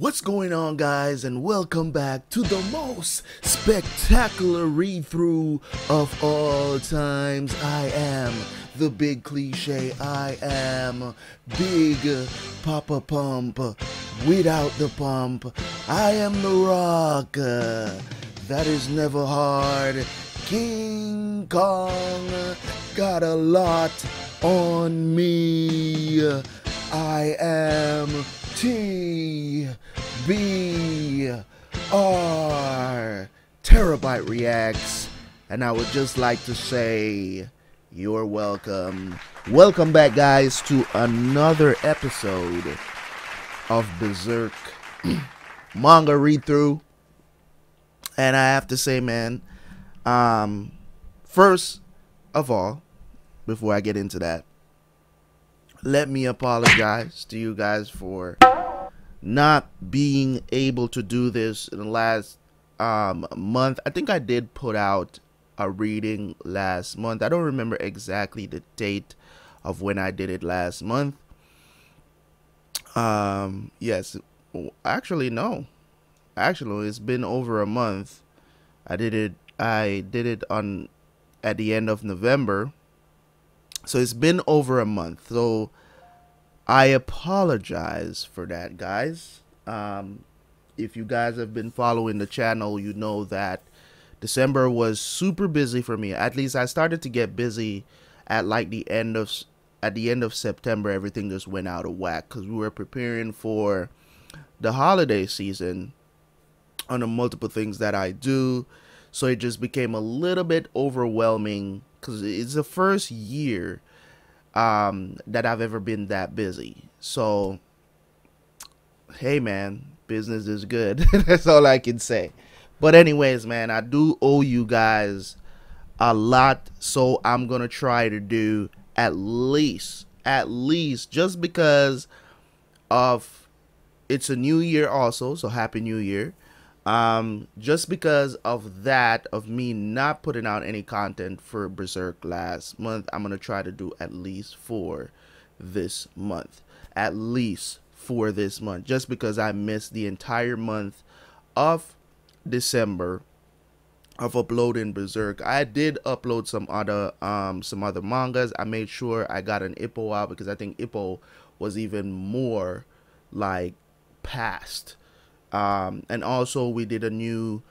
What's going on, guys, and welcome back to the most spectacular read through of all times. I am the big cliche, I am Big Papa Pump without the pump. I am the rock that is never hard. King Kong got a lot on me. I am T B R Terabyt Reacts, and I would just like to say you're welcome. Welcome back, guys, to another episode of Berserk manga read through. And I have to say, man, um, first of all, before I get into that, let me apologize to you guys for not being able to do this in the last um, month. I think I did put out a reading last month. I don't remember exactly the date of when I did it last month. Um, yes, actually, no. Actually, it's been over a month. I did it. I did it on at the end of November so it's been over a month. So I apologize for that, guys. Um, if you guys have been following the channel, you know that December was super busy for me. At least I started to get busy at like the end of at the end of September. Everything just went out of whack because we were preparing for the holiday season on the multiple things that I do. So it just became a little bit overwhelming because it's the first year um, that I've ever been that busy. So, hey, man, business is good. That's all I can say. But, anyways, man, I do owe you guys a lot. So, I'm going to try to do at least, at least, just because of it's a new year also. So, Happy New Year um, just because of that, of me not putting out any content for Berserk last month, I'm going to try to do at least for this month. At least for this month. Just because I missed the entire month of December of uploading Berserk. I did upload some other um some other mangas. I made sure I got an Ippo out because I think Ippo was even more like past um, and also we did a new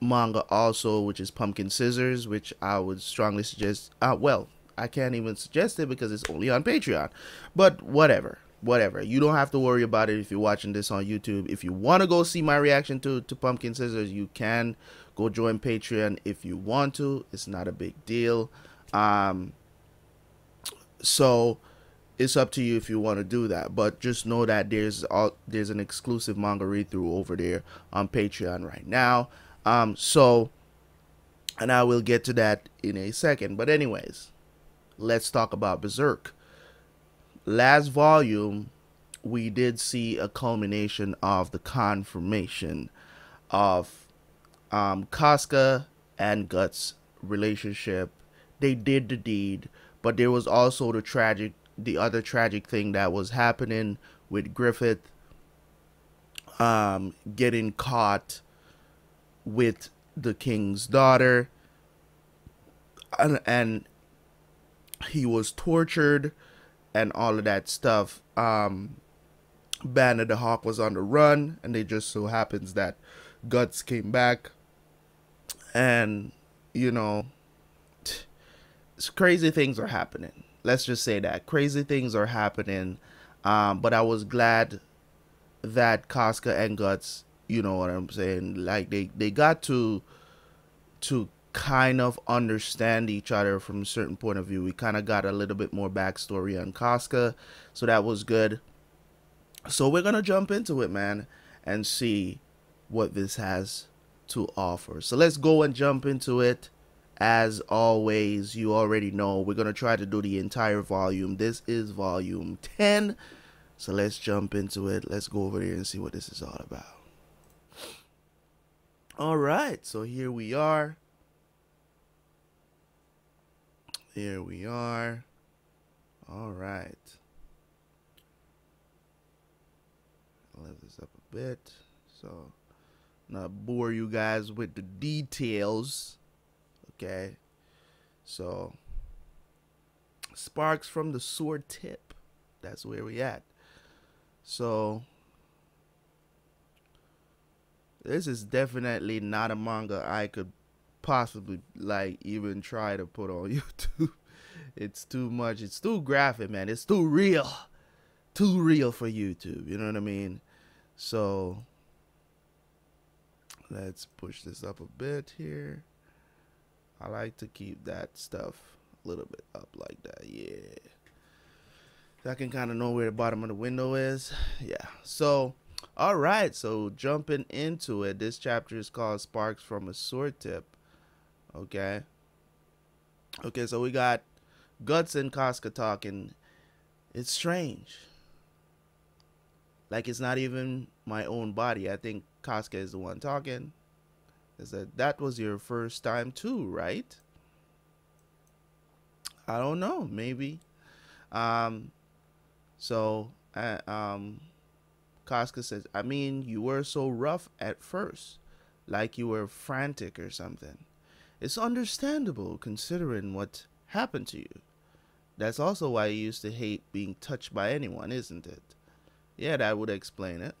manga also, which is Pumpkin Scissors, which I would strongly suggest. Uh, well, I can't even suggest it because it's only on Patreon. But whatever, whatever. You don't have to worry about it if you're watching this on YouTube. If you want to go see my reaction to, to Pumpkin Scissors, you can go join Patreon if you want to. It's not a big deal. Um, so it's up to you if you want to do that. But just know that there's all there's an exclusive manga read through over there on Patreon right now. Um, so, and I will get to that in a second. But anyways, let's talk about Berserk. Last volume, we did see a culmination of the confirmation of um, Casca and Guts relationship. They did the deed, but there was also the tragic the other tragic thing that was happening with Griffith um, getting caught with the king's daughter. And, and he was tortured and all of that stuff. Um Banner the Hawk was on the run and it just so happens that Guts came back. And you know crazy things are happening let's just say that crazy things are happening. Um, but I was glad that Casca and Guts, you know what I'm saying, like they they got to to kind of understand each other from a certain point of view. We kind of got a little bit more backstory on Casca, so that was good. So we're gonna jump into it, man, and see what this has to offer. So let's go and jump into it as always, you already know we're going to try to do the entire volume. This is volume 10. So let's jump into it. Let's go over there and see what this is all about. All right, so here we are. Here we are. All right. Lift this up a bit. So, not bore you guys with the details. Okay. So, sparks from the sword tip. That's where we at. So, this is definitely not a manga I could possibly like even try to put on YouTube. it's too much. It's too graphic, man. It's too real. Too real for YouTube. You know what I mean? So let's push this up a bit here. I like to keep that stuff a little bit up like that. Yeah. So I can kind of know where the bottom of the window is. Yeah. So, all right. So, jumping into it, this chapter is called Sparks from a Sword Tip. Okay. Okay, so we got Guts and Casca talking. It's strange. Like it's not even my own body. I think Casca is the one talking. Is that that was your first time too, right? I don't know, maybe. Um so uh, um Casca says, I mean, you were so rough at first, like you were frantic or something. It's understandable considering what happened to you. That's also why you used to hate being touched by anyone, isn't it? Yeah, that would explain it.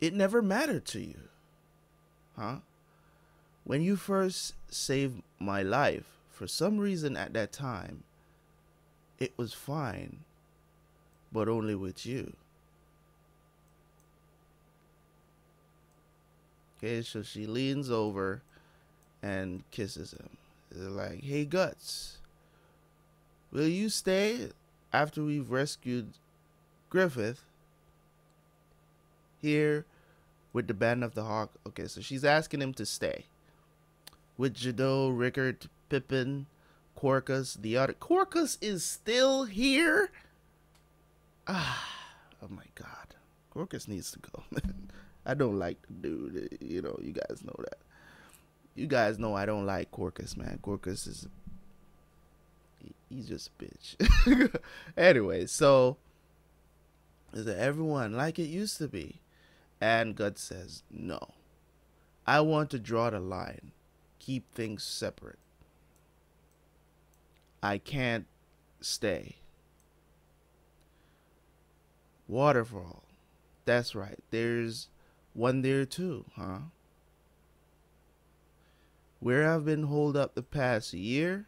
It never mattered to you. Huh? When you first saved my life, for some reason at that time, it was fine, but only with you. Okay, so she leans over and kisses him. They're like, hey, Guts, will you stay after we've rescued Griffith here with the Band of the Hawk? Okay, so she's asking him to stay with Judeau, Rickert, Pippin, Corkus, the other. Corkus is still here? Ah, oh my god. Corkus needs to go. I don't like the dude. You know, you guys know that you guys know I don't like Corkus, man. Corkus is he's just a bitch. anyway, so is that everyone like it used to be? And God says, No. I want to draw the line. Keep things separate. I can't stay. Waterfall. That's right. There's one there too, huh? where I've been holed up the past year.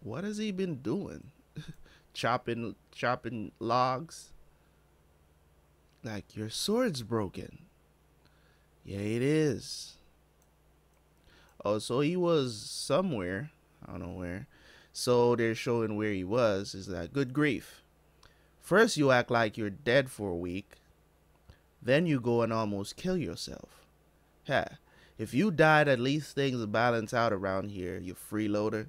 What has he been doing? Chopping chopping logs? Like your sword's broken. Yeah, it is. Oh, so he was somewhere. I don't know where. So they're showing where he was. Is that good grief? First, you act like you're dead for a week. Then you go and almost kill yourself. Yeah, if you died, at least things balance out around here, you freeloader.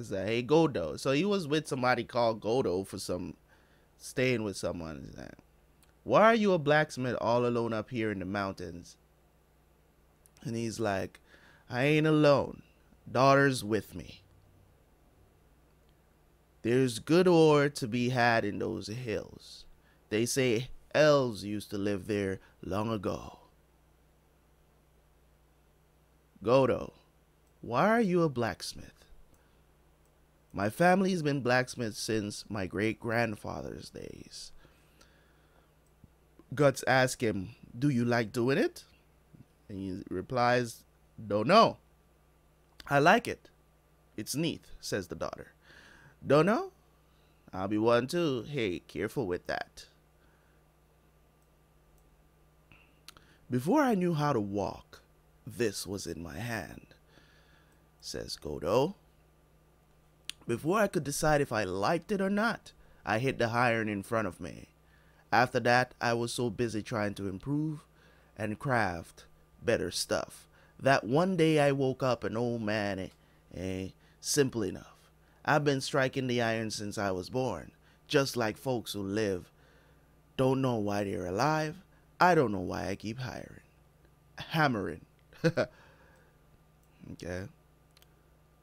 It's like, hey, Godo. So he was with somebody called Godo for some, staying with someone. He's like, why are you a blacksmith all alone up here in the mountains? And he's like, I ain't alone. Daughter's with me. There's good ore to be had in those hills. They say elves used to live there long ago. Godo, why are you a blacksmith? My family's been blacksmiths since my great grandfather's days. Guts asks him, Do you like doing it? And he replies, Don't know. I like it. It's neat, says the daughter. Don't know? I'll be one too. Hey, careful with that. Before I knew how to walk, this was in my hand, says Godo. Before I could decide if I liked it or not, I hit the iron in front of me. After that, I was so busy trying to improve and craft better stuff that one day I woke up an old man, eh, eh, simple enough. I've been striking the iron since I was born, just like folks who live don't know why they're alive I don't know why I keep hiring. Hammering. okay.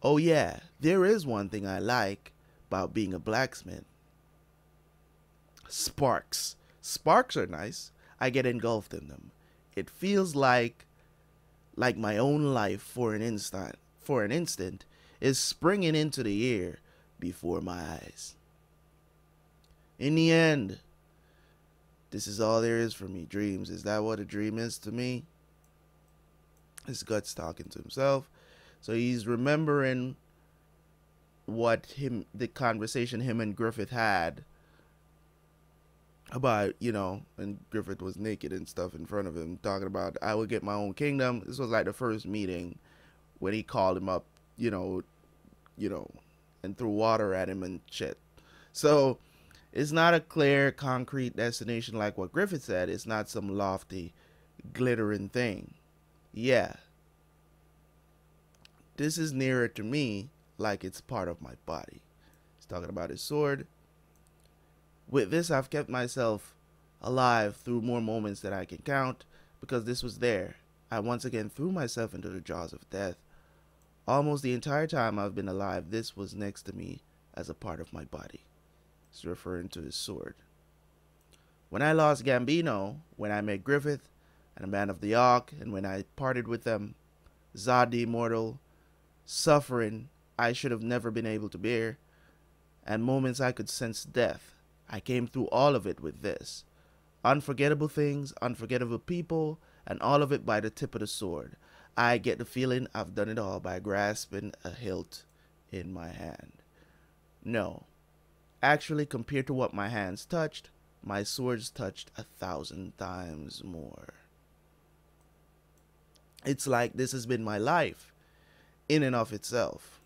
Oh, yeah, there is one thing I like about being a blacksmith sparks. Sparks are nice. I get engulfed in them. It feels like like my own life for an instant for an instant is springing into the air before my eyes. In the end, this is all there is for me. Dreams. Is that what a dream is to me? His guts talking to himself. So he's remembering what him the conversation him and Griffith had about you know and Griffith was naked and stuff in front of him talking about I will get my own kingdom. This was like the first meeting when he called him up, you know, you know, and threw water at him and shit. So it's not a clear, concrete destination like what Griffith said. It's not some lofty, glittering thing. Yeah. This is nearer to me like it's part of my body. He's talking about his sword. With this, I've kept myself alive through more moments than I can count because this was there. I once again threw myself into the jaws of death. Almost the entire time I've been alive, this was next to me as a part of my body. He's referring to his sword. When I lost Gambino, when I met Griffith and a Band of the Hawk, and when I parted with them, Zodd the Immortal, suffering I should have never been able to bear, and moments I could sense death, I came through all of it with this. Unforgettable things, unforgettable people, and all of it by the tip of the sword. I get the feeling I've done it all by grasping a hilt in my hand. No. Actually, compared to what my hands touched, my swords touched a thousand times more. It's like this has been my life in and of itself.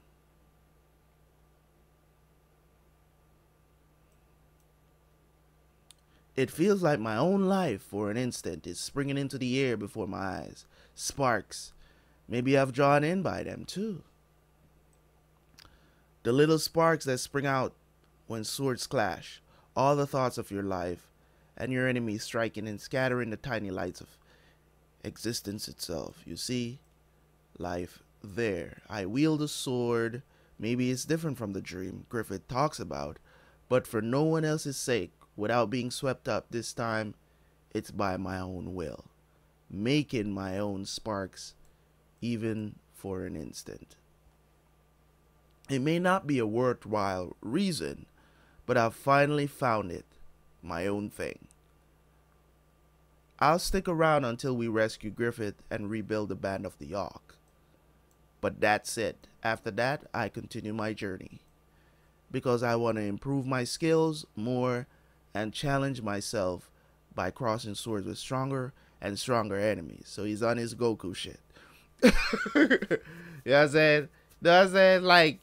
It feels like my own life for an instant is springing into the air before my eyes. Sparks, Maybe I've drawn in by them too. The little sparks that spring out when swords clash, all the thoughts of your life, and your enemy striking and scattering the tiny lights of existence itself. You see, life there. I wield a sword. Maybe it's different from the dream Griffith talks about, but for no one else's sake, without being swept up this time, it's by my own will, making my own sparks even for an instant. It may not be a worthwhile reason, but I've finally found it my own thing. I'll stick around until we rescue Griffith and rebuild the Band of the Hawk. But that's it. After that, I continue my journey. Because I want to improve my skills more and challenge myself by crossing swords with stronger and stronger enemies. So he's on his Goku shit. you know what I'm saying? You know what I'm saying? Like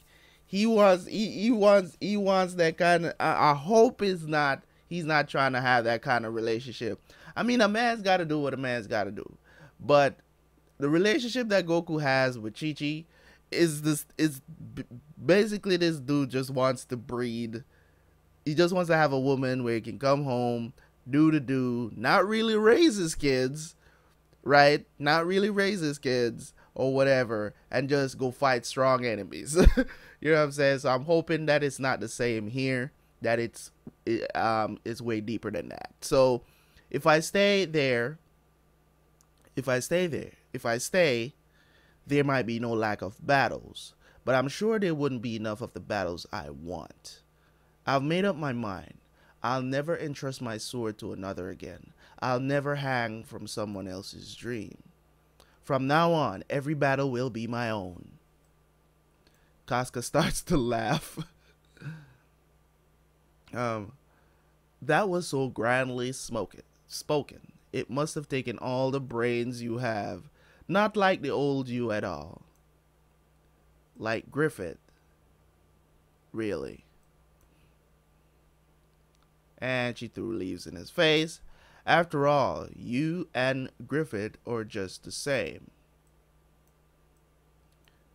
he wants he, he wants he wants that kind of I, I hope it's not he's not trying to have that kind of relationship. I mean a man's gotta do what a man's gotta do. But the relationship that Goku has with Chi Chi is this is basically this dude just wants to breed. He just wants to have a woman where he can come home, do to do, not really raise his kids, right? Not really raise his kids or whatever and just go fight strong enemies. you know what I'm saying? So I'm hoping that it's not the same here, that it's it, um it's way deeper than that. So if I stay there, if I stay there, if I stay, there might be no lack of battles, but I'm sure there wouldn't be enough of the battles I want. I've made up my mind. I'll never entrust my sword to another again. I'll never hang from someone else's dream. From now on, every battle will be my own. Casca starts to laugh. um, that was so grandly smoking, spoken. It must have taken all the brains you have, not like the old you at all. Like Griffith. Really. And she threw leaves in his face. After all, you and Griffith are just the same.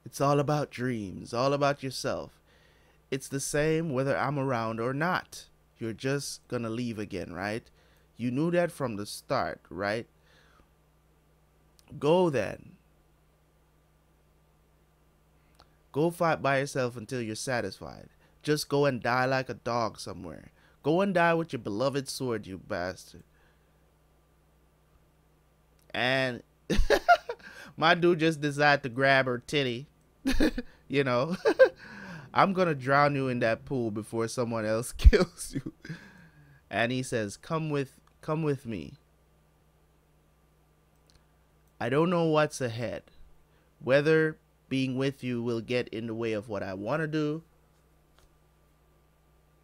It's all about dreams, all about yourself. It's the same whether I'm around or not. You're just gonna leave again, right? You knew that from the start, right? Go then. Go fight by yourself until you're satisfied. Just go and die like a dog somewhere. Go and die with your beloved sword, you bastard. And my dude just decided to grab her titty. you know, I'm gonna drown you in that pool before someone else kills you. And he says, "Come with, come with me." I don't know what's ahead. Whether being with you will get in the way of what I want to do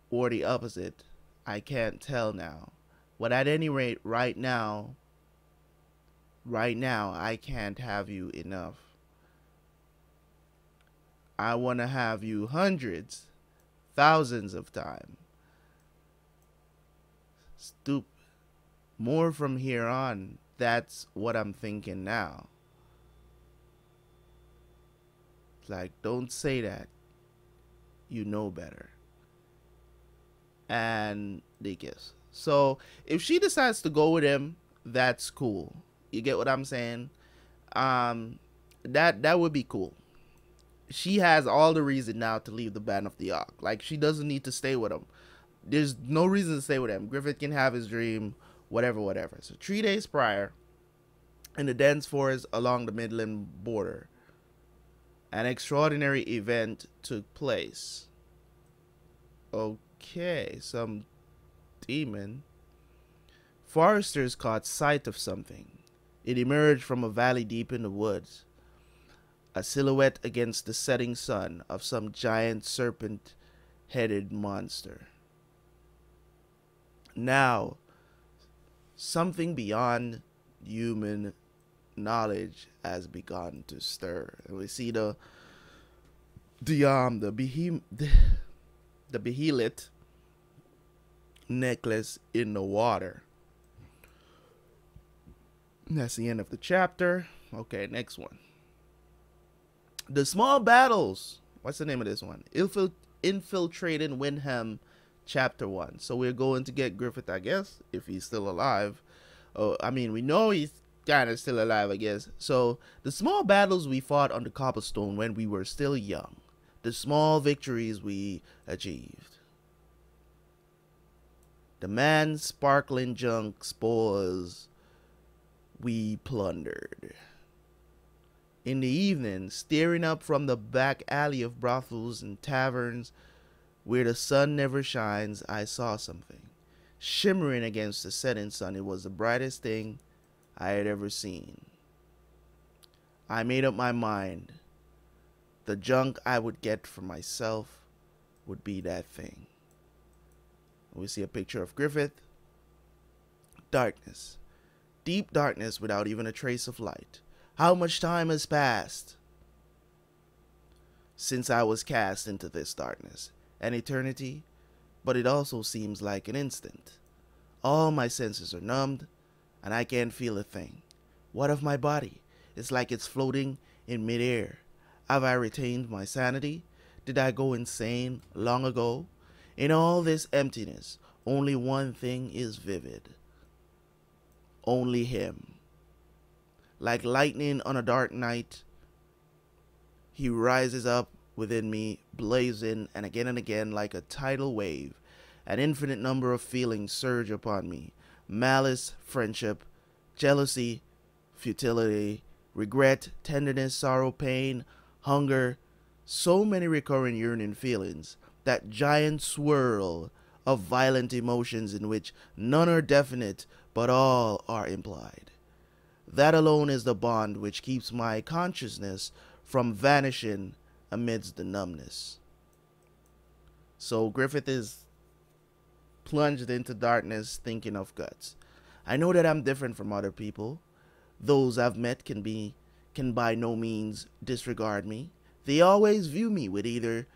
or the opposite, I can't tell now. But at any rate, right now, right now, I can't have you enough. I want to have you hundreds, thousands of times. Stoop More from here on. That's what I'm thinking now. Like, don't say that. You know better. And they kiss. So if she decides to go with him, that's cool. You get what I'm saying? Um, that that would be cool. She has all the reason now to leave the band of the Hawk. Like she doesn't need to stay with him. There's no reason to stay with him. Griffith can have his dream, whatever, whatever. So three days prior, in the dense forest along the Midland border, an extraordinary event took place. Okay, some demon. Foresters caught sight of something. It emerged from a valley deep in the woods, a silhouette against the setting sun of some giant serpent headed monster. Now, something beyond human knowledge has begun to stir. And we see the the um the behem the, the behelit necklace in the water. That's the end of the chapter. Okay, next one. The small battles. What's the name of this one? Infil- infiltrating Windham, chapter one. So we're going to get Griffith, I guess, if he's still alive. Oh, I mean, we know he's kind of still alive, I guess. So the small battles we fought on the cobblestone when we were still young, the small victories we achieved. The man's sparkling junk spoils we plundered. In the evening, staring up from the back alley of brothels and taverns where the sun never shines, I saw something. Shimmering against the setting sun, it was the brightest thing I had ever seen. I made up my mind. The junk I would get for myself would be that thing. We see a picture of Griffith. Darkness. Deep darkness without even a trace of light. How much time has passed since I was cast into this darkness? An eternity? But it also seems like an instant. All my senses are numbed, and I can't feel a thing. What of my body? It's like it's floating in midair. Have I retained my sanity? Did I go insane long ago? In all this emptiness, only one thing is vivid. Only Him. Like lightning on a dark night, He rises up within me, blazing, and again and again, like a tidal wave, an infinite number of feelings surge upon me malice, friendship, jealousy, futility, regret, tenderness, sorrow, pain, hunger, so many recurring yearning feelings, that giant swirl of violent emotions in which none are definite but all are implied. That alone is the bond which keeps my consciousness from vanishing amidst the numbness. So Griffith is plunged into darkness thinking of guts. I know that I'm different from other people. Those I've met can be can by no means disregard me. They always view me with either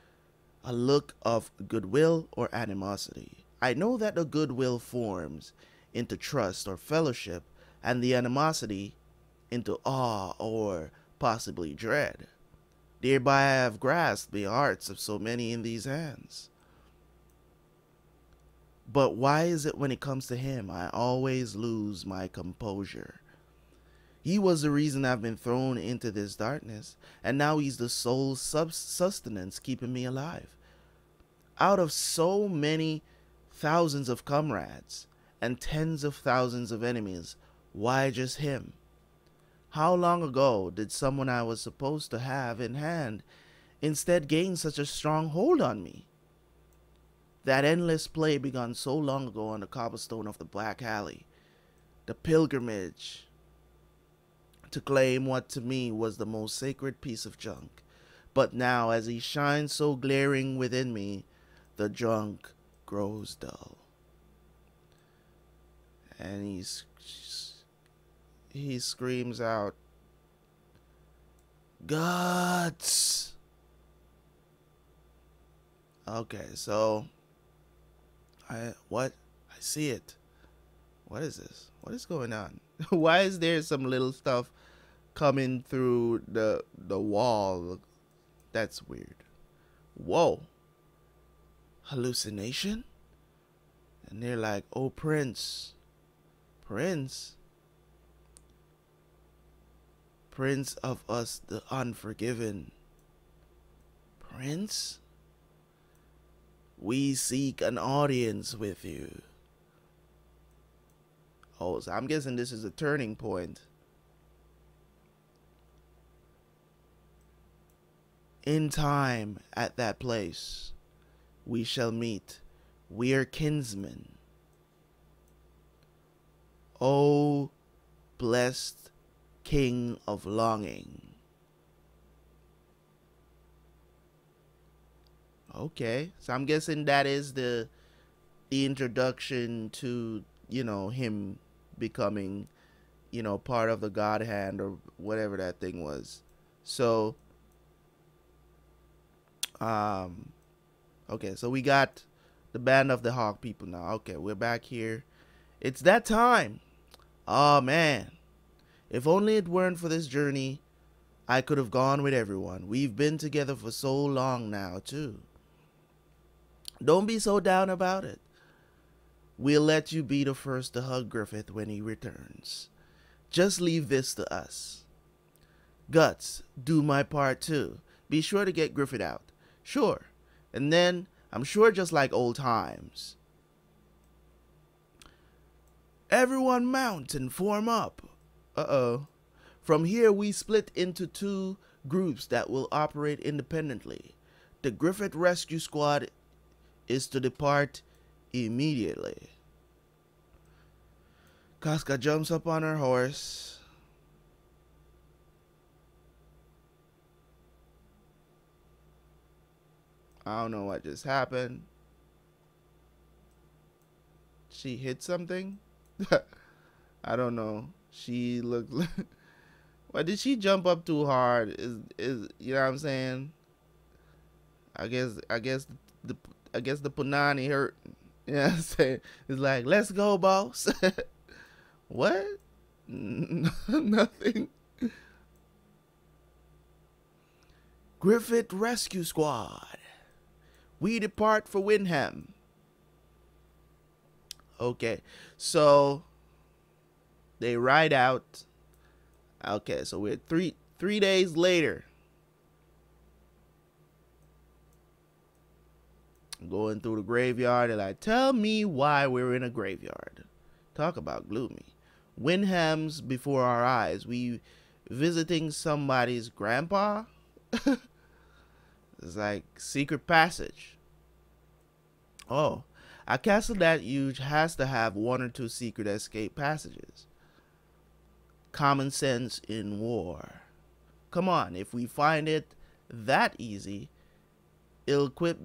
a look of goodwill or animosity. I know that the goodwill forms into trust or fellowship, and the animosity into awe or possibly dread. Thereby I have grasped the hearts of so many in these hands. But why is it when it comes to him I always lose my composure? He was the reason I've been thrown into this darkness, and now he's the sole sustenance keeping me alive. Out of so many thousands of comrades and tens of thousands of enemies, why just him? How long ago did someone I was supposed to have in hand instead gain such a strong hold on me? That endless play begun so long ago on the cobblestone of the Black Alley. The pilgrimage to claim what to me was the most sacred piece of junk. But now, as he shines so glaring within me, the junk grows dull. And he's he screams out, Guts! Okay, so I what? I see it. What is this? What is going on? Why is there some little stuff coming through the the wall. That's weird. Whoa. Hallucination? And they're like, "Oh, Prince. Prince. Prince of us the unforgiven. Prince? We seek an audience with you." Oh, so I'm guessing this is a turning point. in time at that place we shall meet. We are kinsmen. O blessed King of Longing. Okay, so I'm guessing that is the the introduction to you know him becoming you know part of the God hand or whatever that thing was. So um, okay, so we got the band of the Hawk people now. Okay, we're back here. It's that time. Oh man, if only it weren't for this journey, I could have gone with everyone. We've been together for so long now, too. Don't be so down about it. We'll let you be the first to hug Griffith when he returns. Just leave this to us. Guts, do my part too. Be sure to get Griffith out. Sure. And then, I'm sure just like old times. Everyone mount and form up. Uh-oh. From here, we split into two groups that will operate independently. The Griffith Rescue Squad is to depart immediately. Casca jumps up on her horse I don't know what just happened. She hit something? I don't know. She looked Why did she jump up too hard? Is is you know what I'm saying? I guess I guess the I guess the punani hurt. You know what I'm saying? It's like, let's go, boss. what? Nothing. Griffith Rescue Squad we depart for Windham. Okay, so they ride out. Okay, so we're three three days later. Going through the graveyard, and like, tell me why we're in a graveyard. Talk about gloomy. Windham's before our eyes. We visiting somebody's grandpa. It's like secret passage. Oh, a castle that huge has to have one or two secret escape passages. Common sense in war. Come on, if we find it that easy, it'll quit.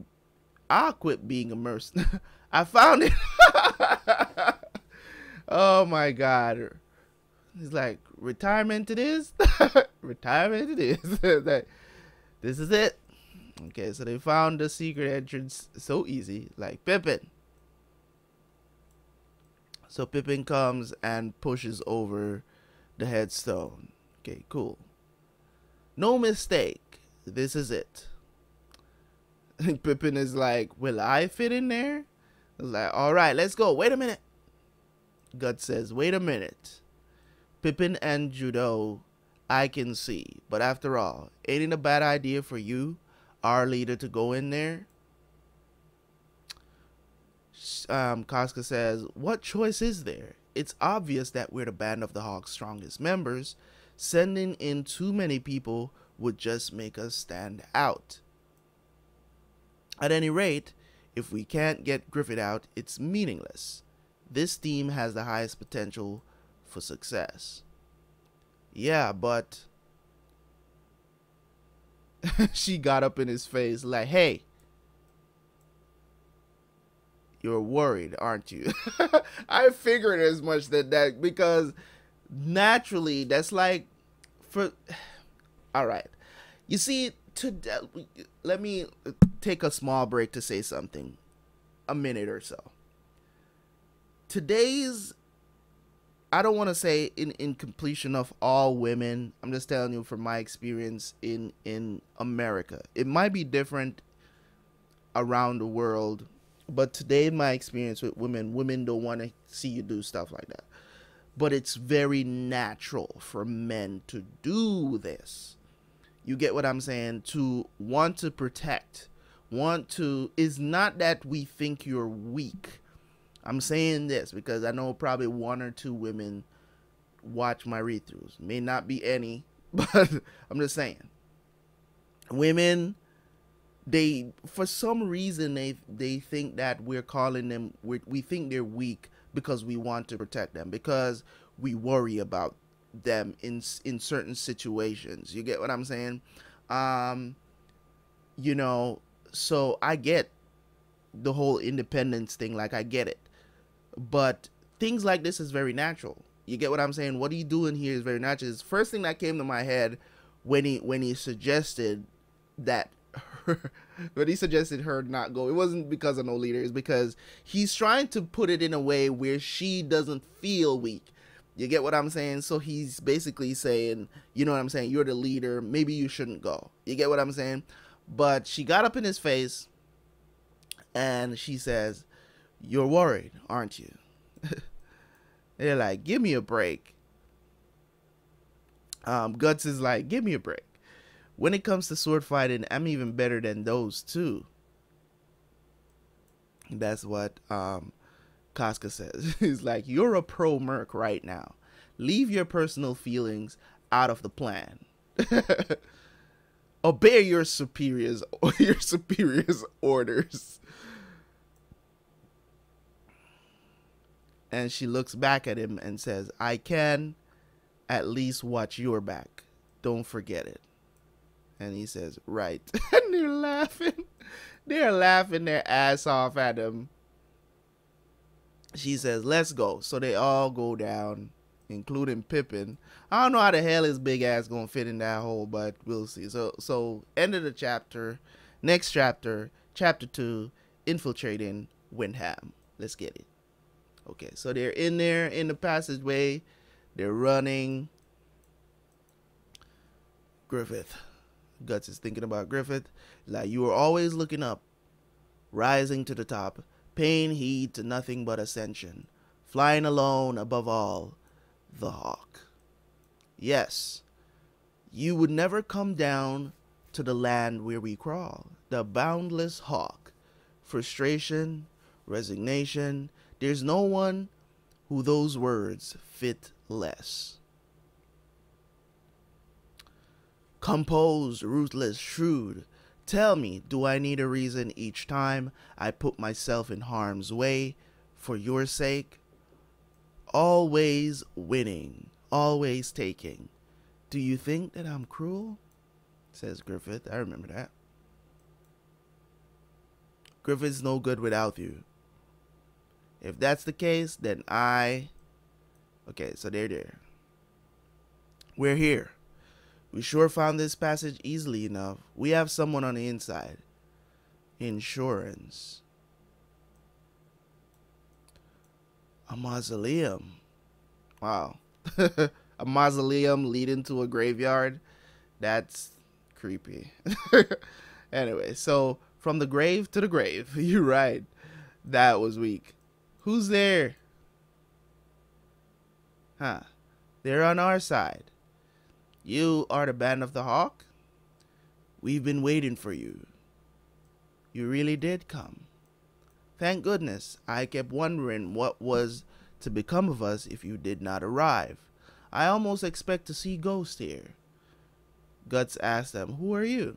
I'll quit being immersed. I found it. oh my god. He's like, retirement it is? retirement it is. this is it. Okay, so they found the secret entrance so easy, like Pippin. So Pippin comes and pushes over the headstone. Okay, cool. No mistake. This is it. And Pippin is like, Will I fit in there? Like, all right, let's go. Wait a minute. Gut says, Wait a minute. Pippin and Judeau, I can see. But after all, ain't it a bad idea for you, our leader, to go in there? Um, Casca says, What choice is there? It's obvious that we're the band of the Hawk's strongest members. Sending in too many people would just make us stand out. At any rate, if we can't get Griffith out, it's meaningless. This team has the highest potential for success. Yeah, but she got up in his face like, "Hey, you're worried, aren't you?" I figured as much that that because naturally that's like for all right. You see, to let me take a small break to say something, a minute or so. Today's I don't want to say in in completion of all women. I'm just telling you from my experience in in America. It might be different around the world, but today my experience with women, women don't want to see you do stuff like that. But it's very natural for men to do this. You get what I'm saying? To want to protect, want to is not that we think you're weak I'm saying this because I know probably one or two women watch my read throughs. May not be any, but I'm just saying. Women they for some reason they they think that we're calling them we we think they're weak because we want to protect them because we worry about them in in certain situations. You get what I'm saying? Um you know, so I get the whole independence thing like I get it. But things like this is very natural. You get what I'm saying? What are you doing here is very natural. It's first thing that came to my head when he when he suggested that when he suggested her not go. It wasn't because of no leader. It's because he's trying to put it in a way where she doesn't feel weak. You get what I'm saying? So he's basically saying, you know what I'm saying? You're the leader. Maybe you shouldn't go. You get what I'm saying? But she got up in his face and she says, you're worried, aren't you? They're like, give me a break. Um, Guts is like, give me a break. When it comes to sword fighting, I'm even better than those two. That's what um, Casca says. He's like, you're a pro merc right now. Leave your personal feelings out of the plan. Obey your superiors your superiors orders. and she looks back at him and says, I can at least watch your back. Don't forget it. And he says, Right. and they're laughing. They're laughing their ass off at him. She says, Let's go. So they all go down, including Pippin. I don't know how the hell his big ass gonna fit in that hole, but we'll see. So so end of the chapter. Next chapter, chapter two, infiltrating Windham. Let's get it. Okay, so they're in there in the passageway. They're running. Griffith. Guts is thinking about Griffith. Like, you are always looking up, rising to the top, paying heed to nothing but ascension, flying alone above all, the hawk. Yes, you would never come down to the land where we crawl, the boundless hawk. Frustration, resignation, there's no one who those words fit less. Composed, ruthless, shrewd. Tell me, do I need a reason each time I put myself in harm's way for your sake? Always winning, always taking. Do you think that I'm cruel? Says Griffith. I remember that. Griffith's no good without you. If that's the case, then I. Okay, so they're there. We're here. We sure found this passage easily enough. We have someone on the inside. Insurance. A mausoleum. Wow. a mausoleum leading to a graveyard. That's creepy. anyway, so from the grave to the grave. You're right. That was weak. Who's there? Huh. They're on our side. You are the band of the hawk? We've been waiting for you. You really did come. Thank goodness. I kept wondering what was to become of us if you did not arrive. I almost expect to see ghosts here. Guts asked them, Who are you?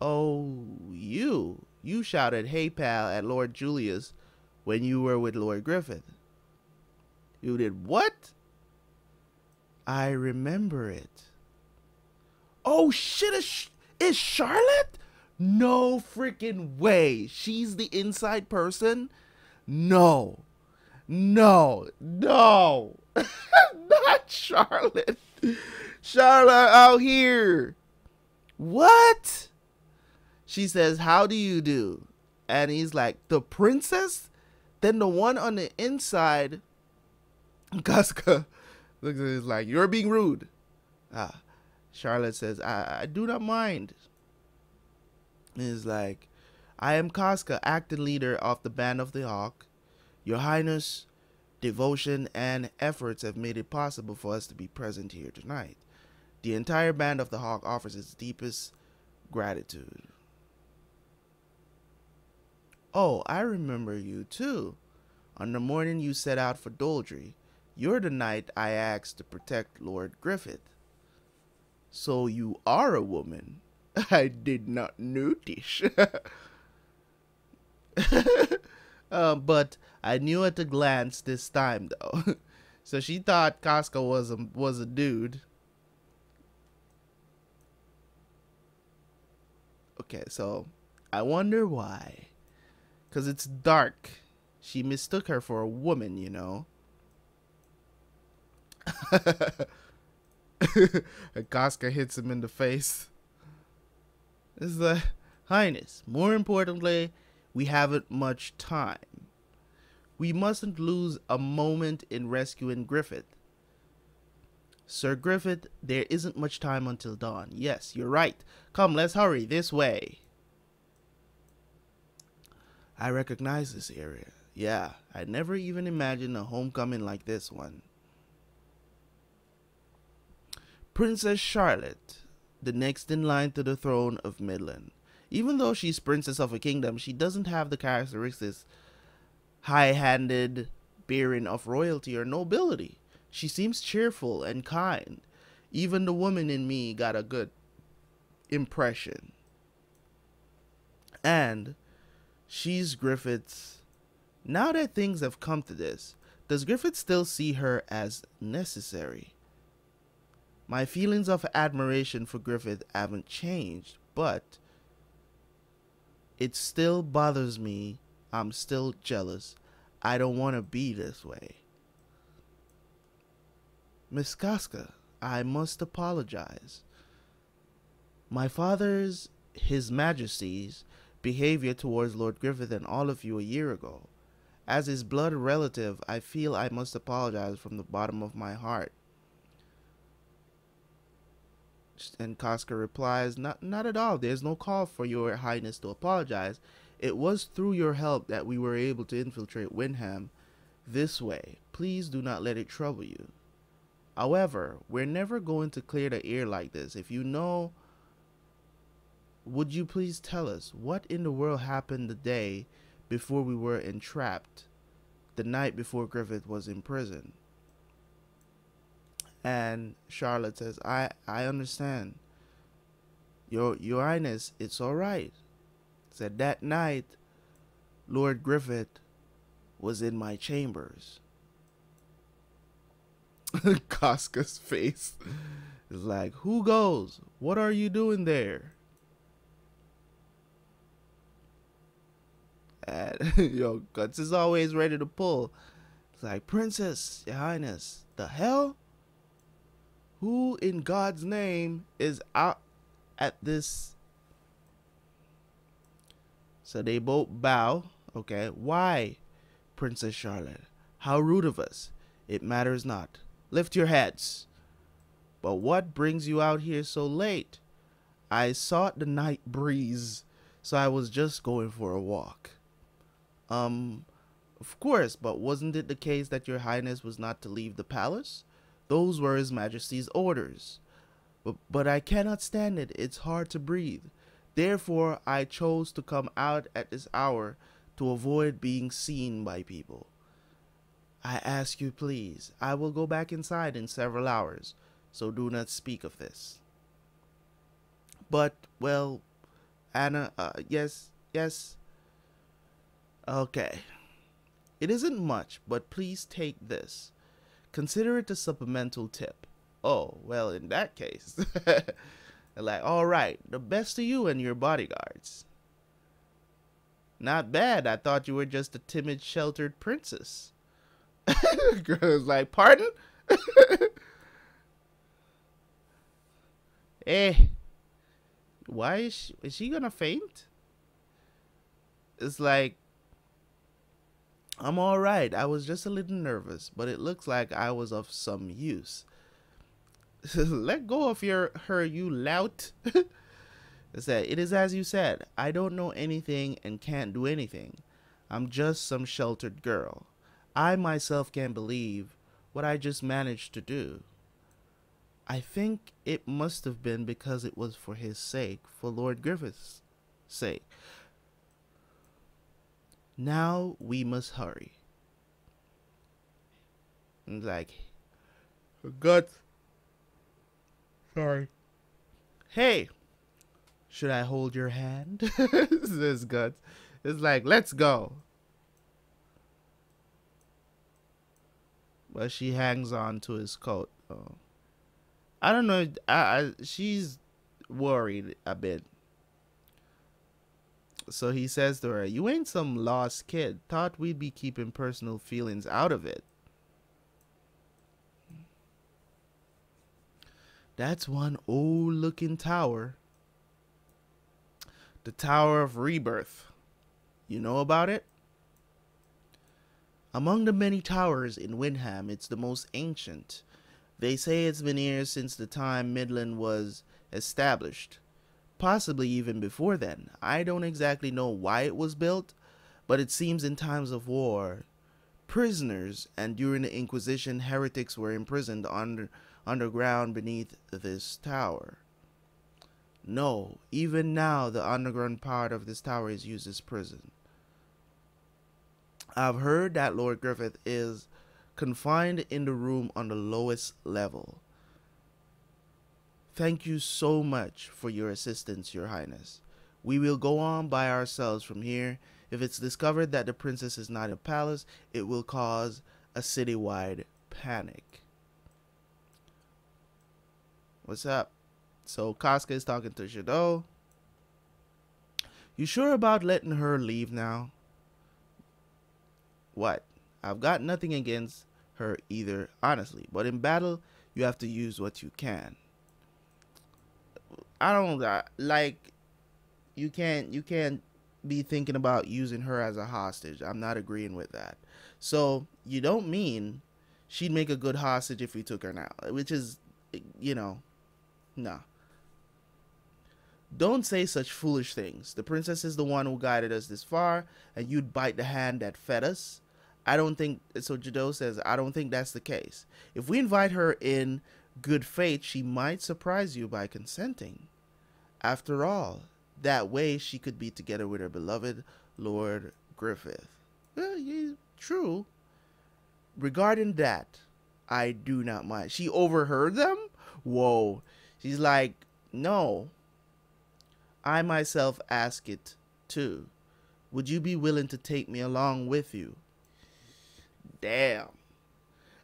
Oh, you. You shouted, Hey, pal, at Lord Julius when you were with Lord Griffith. You did what? I remember it. Oh, shit, is, is Charlotte? No freaking way. She's the inside person? No. No. No. Not Charlotte. Charlotte out here. What? She says, How do you do? And he's like, The princess? Then the one on the inside, Casca looks at him like, You're being rude. Ah. Charlotte says, I, I do not mind. Is like, I am Casca, acting leader of the Band of the Hawk. Your Highness, devotion and efforts have made it possible for us to be present here tonight. The entire Band of the Hawk offers its deepest gratitude. Oh, I remember you too. On the morning you set out for Doldrey, you're the knight I asked to protect Lord Griffith. So you are a woman. I did not notice. uh, but I knew at a glance this time, though. so she thought Casca was a was a dude. Okay, so I wonder why. Cause it's dark. She mistook her for a woman, you know. Casca hits him in the face. Is the Highness. More importantly, we haven't much time. We mustn't lose a moment in rescuing Griffith. Sir Griffith, there isn't much time until dawn. Yes, you're right. Come, let's hurry this way. I recognize this area. Yeah, I never even imagined a homecoming like this one. Princess Charlotte, the next in line to the throne of Midland. Even though she's princess of a kingdom, she doesn't have the characteristics high-handed bearing of royalty or nobility. She seems cheerful and kind. Even the woman in me got a good impression. And she's Griffith's. Now that things have come to this, does Griffith still see her as necessary? My feelings of admiration for Griffith haven't changed, but it still bothers me. I'm still jealous. I don't want to be this way. Miss Casca, I must apologize. My father's, His Majesty's, behavior towards Lord Griffith and all of you a year ago. As his blood relative, I feel I must apologize from the bottom of my heart. And Casca replies, not, not at all. There's no call for your highness to apologize. It was through your help that we were able to infiltrate Windham this way. Please do not let it trouble you. However, we're never going to clear the air like this. If you know, would you please tell us what in the world happened the day before we were entrapped, the night before Griffith was in prison? And Charlotte says, I, I understand. Your, Your Highness, it's all right. Said that night, Lord Griffith was in my chambers. Casca's face is like, Who goes? What are you doing there? And, yo, Guts is always ready to pull. It's like, Princess, Your Highness, the hell? Who in God's name is out at this? So they both bow. Okay. Why, Princess Charlotte? How rude of us. It matters not. Lift your heads. But what brings you out here so late? I sought the night breeze, so I was just going for a walk. Um, of course, but wasn't it the case that your highness was not to leave the palace? Those were His Majesty's orders. But, but I cannot stand it. It's hard to breathe. Therefore, I chose to come out at this hour to avoid being seen by people. I ask you, please, I will go back inside in several hours, so do not speak of this. But, well, Anna, uh, yes, yes. Okay. It isn't much, but please take this. Consider it a supplemental tip. Oh, well, in that case. like, all right, the best of you and your bodyguards. Not bad. I thought you were just a timid, sheltered princess. Girl's like, pardon? eh. Why is she, is she gonna faint? It's like, I'm alright. I was just a little nervous, but it looks like I was of some use. Let go of your her, you lout. it said, It is as you said. I don't know anything and can't do anything. I'm just some sheltered girl. I myself can't believe what I just managed to do. I think it must have been because it was for his sake, for Lord Griffith's sake. Now we must hurry. And like, God, sorry. Hey, should I hold your hand? this guts. It's like, let's go. But she hangs on to his coat. Oh. I don't know. I, I she's worried a bit. So he says to her, You ain't some lost kid. Thought we'd be keeping personal feelings out of it. That's one old looking tower. The Tower of Rebirth. You know about it? Among the many towers in Windham, it's the most ancient. They say it's been here since the time Midland was established, possibly even before then. I don't exactly know why it was built, but it seems in times of war, prisoners and during the Inquisition, heretics were imprisoned under, underground beneath this tower. No, even now the underground part of this tower is used as prison. I've heard that Lord Griffith is confined in the room on the lowest level. Thank you so much for your assistance, Your Highness. We will go on by ourselves from here. If it's discovered that the princess is not in palace, it will cause a citywide panic. What's up? So Casca is talking to Shadow. You sure about letting her leave now? what? I've got nothing against her either, honestly. But in battle, you have to use what you can. I don't uh, like. You can't. You can't be thinking about using her as a hostage. I'm not agreeing with that. So you don't mean she'd make a good hostage if we took her now, which is, you know, no. Don't say such foolish things. The princess is the one who guided us this far, and you'd bite the hand that fed us. I don't think so. Judeau says, I don't think that's the case. If we invite her in good faith, she might surprise you by consenting. After all, that way she could be together with her beloved Lord Griffith. Well, yeah, true. Regarding that, I do not mind. She overheard them? Whoa. She's like, no. I myself ask it too. Would you be willing to take me along with you? damn.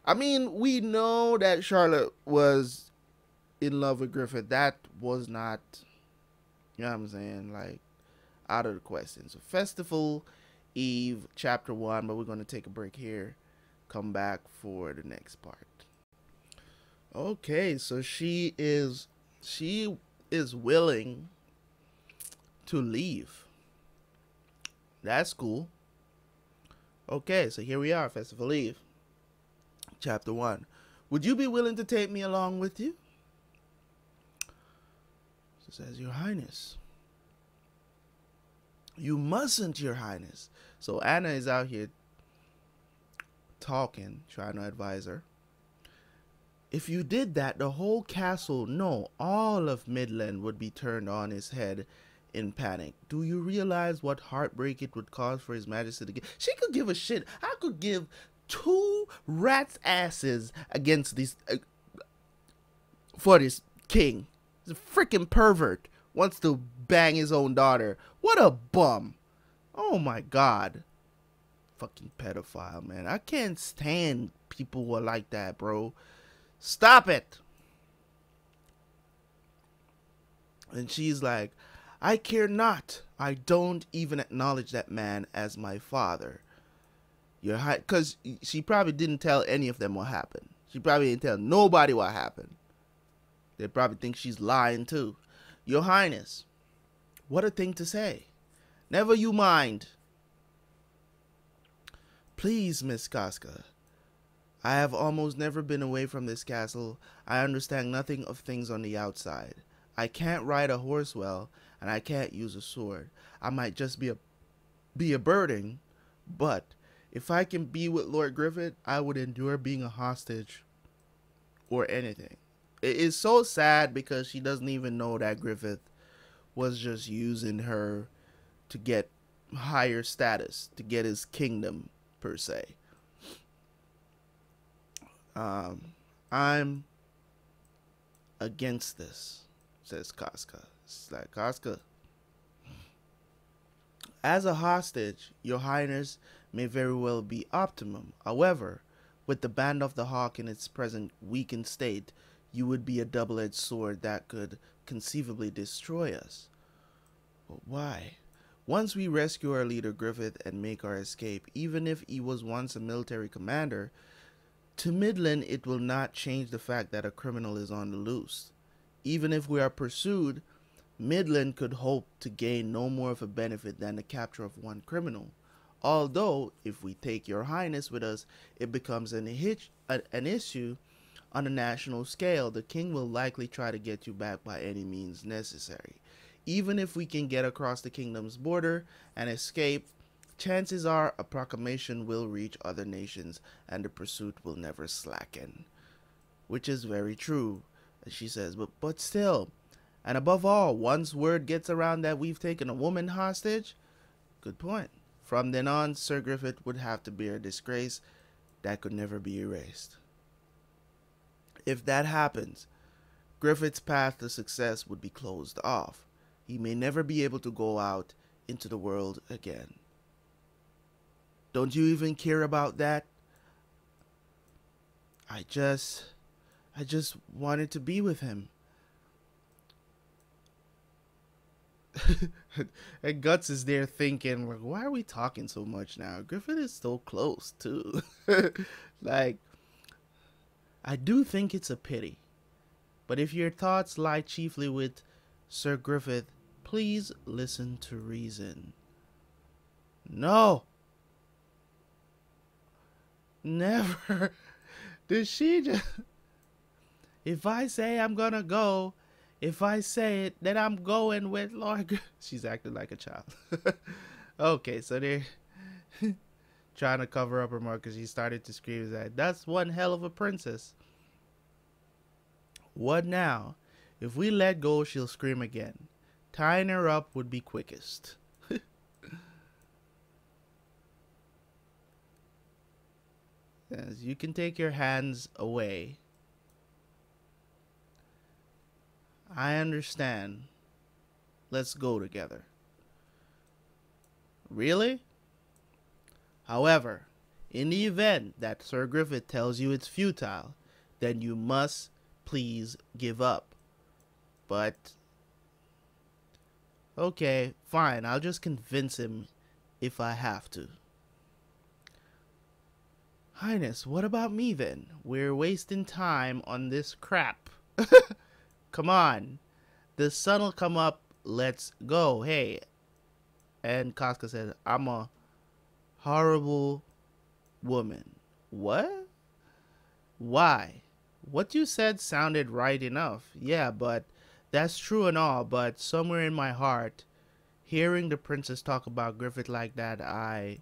I mean, we know that Charlotte was in love with Griffith. That was not, you know what I'm saying, like out of the question. So, Festival Eve, Chapter 1, but we're going to take a break here. Come back for the next part. Okay, so she is she is willing to leave. That's cool. Okay, so here we are, Festival Eve, chapter 1. Would you be willing to take me along with you? Says, Your Highness. You mustn't, Your Highness. So Anna is out here talking, trying to advise her. If you did that, the whole castle, no, all of Midland would be turned on his head in panic. Do you realize what heartbreak it would cause for His Majesty to get? She could give a shit. I could give two rats' asses against this uh, for this king. A freaking pervert. Wants to bang his own daughter. What a bum. Oh my god. Fucking pedophile, man. I can't stand people who are like that, bro. Stop it. And she's like, I care not. I don't even acknowledge that man as my father. You're high, because she probably didn't tell any of them what happened. She probably didn't tell nobody what happened. They probably think she's lying too. Your Highness, what a thing to say. Never you mind. Please, Miss Casca. I have almost never been away from this castle. I understand nothing of things on the outside. I can't ride a horse well, and I can't use a sword. I might just be a be a burden, but if I can be with Lord Griffith, I would endure being a hostage or anything. It is so sad because she doesn't even know that Griffith was just using her to get higher status, to get his kingdom per se. Um, I'm against this, says Casca. It's like Casca. As a hostage, your highness may very well be optimum. However, with the band of the hawk in its present weakened state, you would be a double-edged sword that could conceivably destroy us. But why? Once we rescue our leader Griffith and make our escape, even if he was once a military commander, to Midland it will not change the fact that a criminal is on the loose. Even if we are pursued, Midland could hope to gain no more of a benefit than the capture of one criminal. Although, if we take your highness with us, it becomes an, hitch, an issue on a national scale. The king will likely try to get you back by any means necessary. Even if we can get across the kingdom's border and escape, chances are a proclamation will reach other nations and the pursuit will never slacken. Which is very true, as she says, but, but still, and above all, once word gets around that we've taken a woman hostage, good point. From then on, Sir Griffith would have to bear a disgrace that could never be erased. If that happens, Griffith's path to success would be closed off. He may never be able to go out into the world again. Don't you even care about that? I just I just wanted to be with him. and Guts is there thinking, like, why are we talking so much now? Griffith is so close too. like, I do think it's a pity. But if your thoughts lie chiefly with Sir Griffith, please listen to reason. No. Never. Did she just. If I say I'm gonna go, if I say it, then I'm going with Lord. She's acting like a child. okay, so they're trying to cover up her mouth because she started to scream that that's one hell of a princess. What now? If we let go, she'll scream again. Tying her up would be quickest. As you can take your hands away. I understand. Let's go together. Really? However, in the event that Sir Griffith tells you it's futile, then you must please give up. But, okay, fine, I'll just convince him if I have to. Highness, what about me then? We're wasting time on this crap. Come on. The sun'll come up. Let's go. Hey. And Casca said, I'm a horrible woman. What? Why? What you said sounded right enough. Yeah, but that's true and all, but somewhere in my heart, hearing the princess talk about Griffith like that, I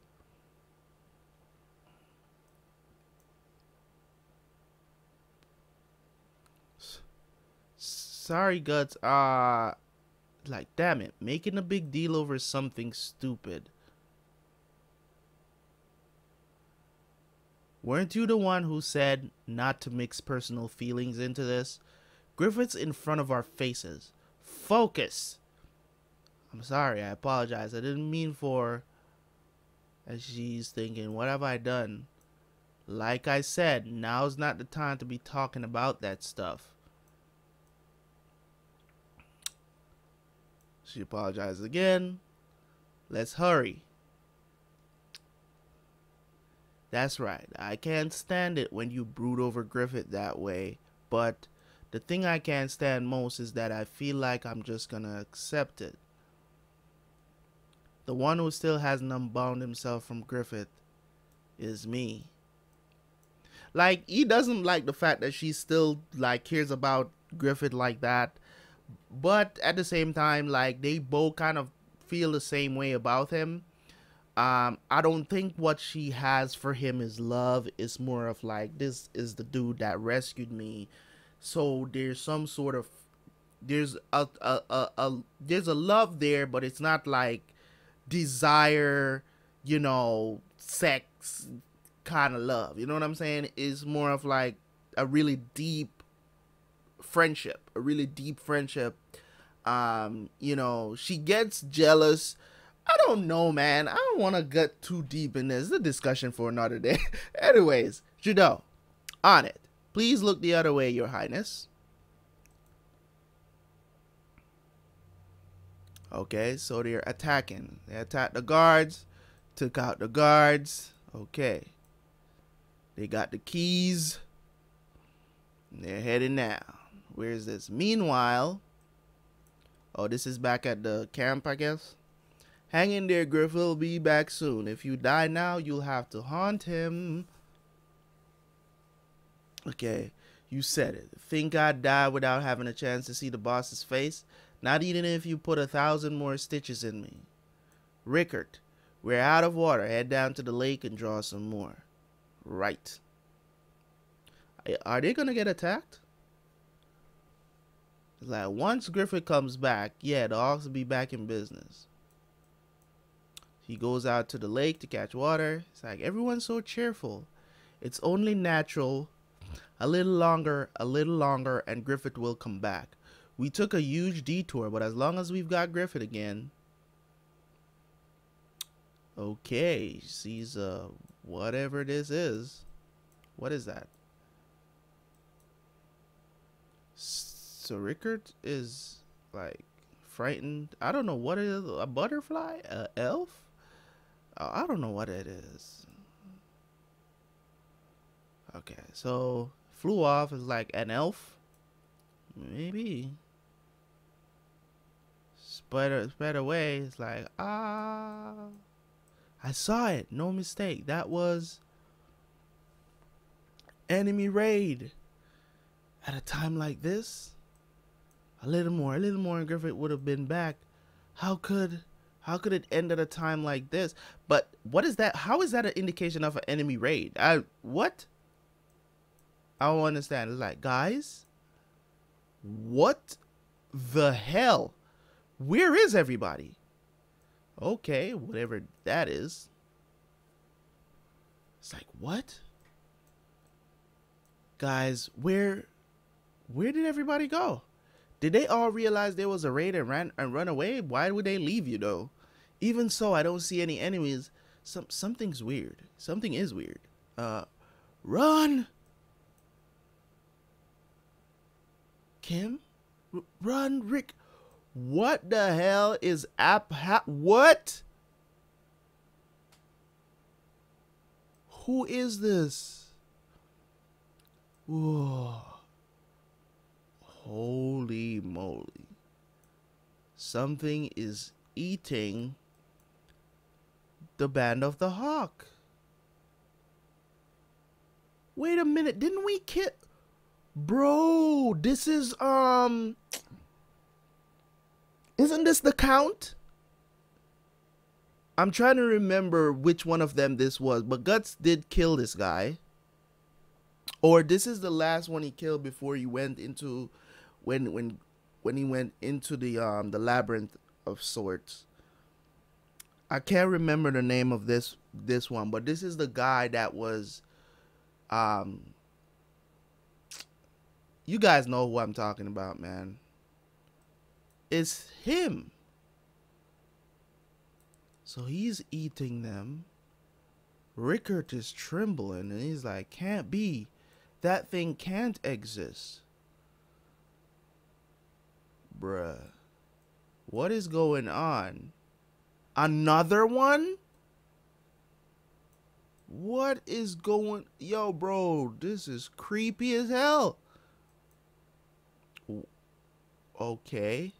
sorry, Guts. Uh, like, damn it. Making a big deal over something stupid. Weren't you the one who said not to mix personal feelings into this? Griffith's in front of our faces. Focus! I'm sorry, I apologize. I didn't mean for. As she's thinking, what have I done? Like I said, now's not the time to be talking about that stuff. She apologizes again. Let's hurry. That's right. I can't stand it when you brood over Griffith that way, but the thing I can't stand most is that I feel like I'm just gonna accept it. The one who still hasn't unbound himself from Griffith is me. Like he doesn't like the fact that she still like cares about Griffith like that. But at the same time, like they both kind of feel the same way about him. Um, I don't think what she has for him is love. It's more of like this is the dude that rescued me. So there's some sort of there's a a, a, a there's a love there, but it's not like desire, you know, sex kind of love. You know what I'm saying? It's more of like a really deep friendship, a really deep friendship. Um, you know, she gets jealous. I don't know, man. I don't want to get too deep in this. It's a discussion for another day. Anyways, Judeau, on it. Please look the other way, Your Highness. Okay, so they're attacking. They attacked the guards, took out the guards. Okay. They got the keys. They're heading now. Where's this? Meanwhile, oh, this is back at the camp, I guess. Hang in there, Griff will be back soon. If you die now, you'll have to haunt him. Okay, you said it. Think I'd die without having a chance to see the boss's face? Not even if you put a thousand more stitches in me. Rickert, we're out of water. Head down to the lake and draw some more. Right. Are they going to get attacked? Like, once Griffith comes back, yeah, the Hawks will be back in business. He goes out to the lake to catch water. It's like, everyone's so cheerful. It's only natural. A little longer, a little longer, and Griffith will come back. We took a huge detour, but as long as we've got Griffith again. Okay, sees uh whatever this is. What is that? So Rickert is like frightened. I don't know what is. A butterfly? A elf? Oh, I don't know what it is. Okay, so flew off is like an elf. Maybe sped, spread away. It's like, ah. I saw it. No mistake. That was enemy raid. At a time like this, a little more, a little more, and Griffith would have been back. How could, how could it end at a time like this? But what is that? How is that an indication of an enemy raid? I what? I don't understand. It's like, guys, what the hell? Where is everybody? Okay, whatever that is. It's like, what? Guys, where where did everybody go? Did they all realize there was a raid and ran and run away? Why would they leave you though? Even so, I don't see any enemies. Some something's weird. Something is weird. Uh run! Kim? R run, Rick. What the hell is app? what? Who is this? Whoa. Holy moly. Something is eating the band of the hawk. Wait a minute, didn't we kill Bro, this is um isn't this the count? I'm trying to remember which one of them this was, but Guts did kill this guy. Or this is the last one he killed before he went into when when when he went into the um the labyrinth of sorts. I can't remember the name of this this one, but this is the guy that was um you guys know who I'm talking about, man. It's him. So he's eating them. Rickert is trembling and he's like, can't be. That thing can't exist. Bruh. What is going on? Another one? What is going Yo, bro, this is creepy as hell. Okay.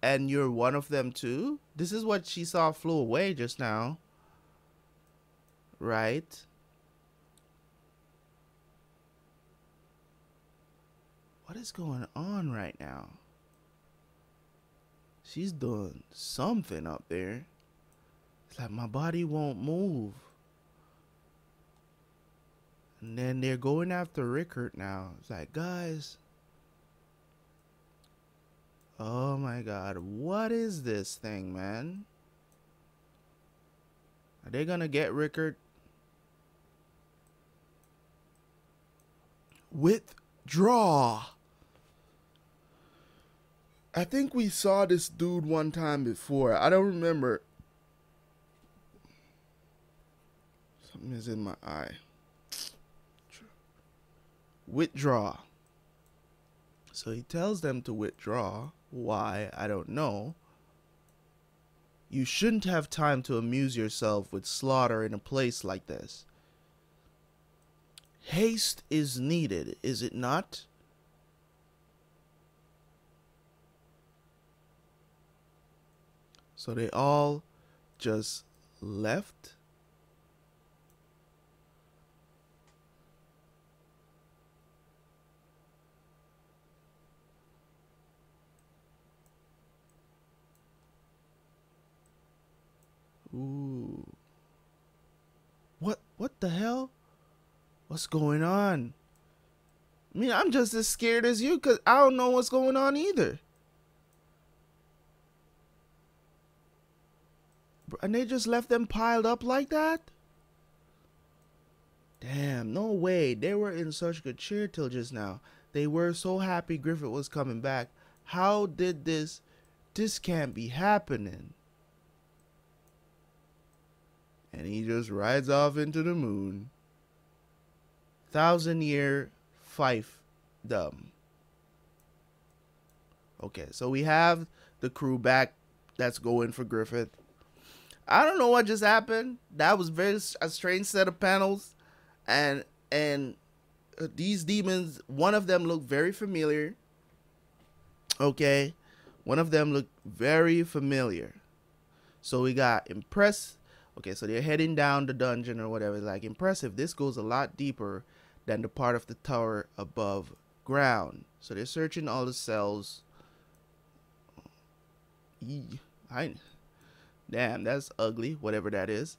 And you're one of them too? This is what she saw flew away just now. Right? What is going on right now? She's doing something up there. It's like my body won't move. And then they're going after Rickert now. It's like, guys. Oh my god. What is this thing, man? Are they gonna get Rickert? Withdraw. I think we saw this dude one time before. I don't remember. Something is in my eye. Withdraw. So he tells them to withdraw. Why? I don't know. You shouldn't have time to amuse yourself with slaughter in a place like this. Haste is needed, is it not? So they all just left. Ooh. What what the hell? What's going on? I mean, I'm just as scared as you cuz I don't know what's going on either. And they just left them piled up like that? Damn, no way. They were in such good cheer till just now. They were so happy Griffith was coming back. How did this? This can't be happening. And he just rides off into the moon. Thousand year fife dumb. Okay, so we have the crew back that's going for Griffith. I don't know what just happened. That was very a strange set of panels, and and uh, these demons. One of them looked very familiar. Okay, one of them looked very familiar. So we got impressed. Okay, so they're heading down the dungeon or whatever. Like impressive. This goes a lot deeper than the part of the tower above ground. So they're searching all the cells. I Damn, that's ugly, whatever that is.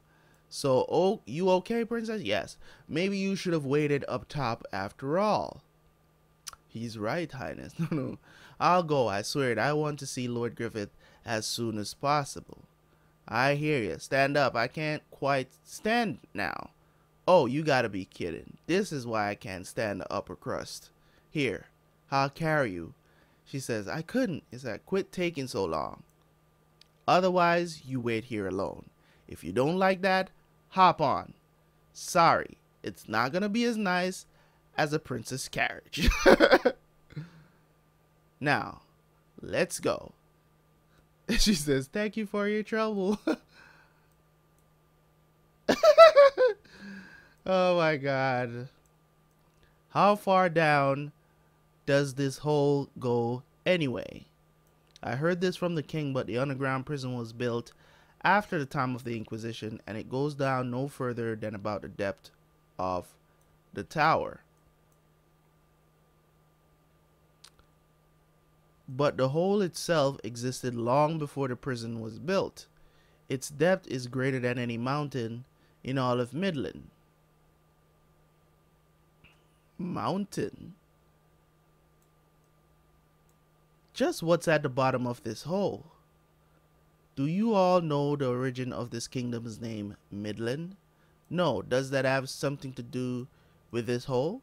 So, oh, you okay, princess? Yes. Maybe you should have waited up top after all. He's right, Highness. No, no. I'll go, I swear it. I want to see Lord Griffith as soon as possible. I hear you. Stand up. I can't quite stand now. Oh, you gotta be kidding. This is why I can't stand the upper crust. Here, I'll carry you. She says, I couldn't. It's like, quit taking so long. Otherwise, you wait here alone. If you don't like that, hop on. Sorry, it's not gonna be as nice as a princess carriage. now, let's go. She says, Thank you for your trouble. oh my god. How far down does this hole go anyway? I heard this from the king, but the underground prison was built after the time of the Inquisition, and it goes down no further than about the depth of the tower. But the hole itself existed long before the prison was built. Its depth is greater than any mountain in all of Midland. Mountain? Just what's at the bottom of this hole. Do you all know the origin of this kingdom's name, Midland? No, does that have something to do with this hole?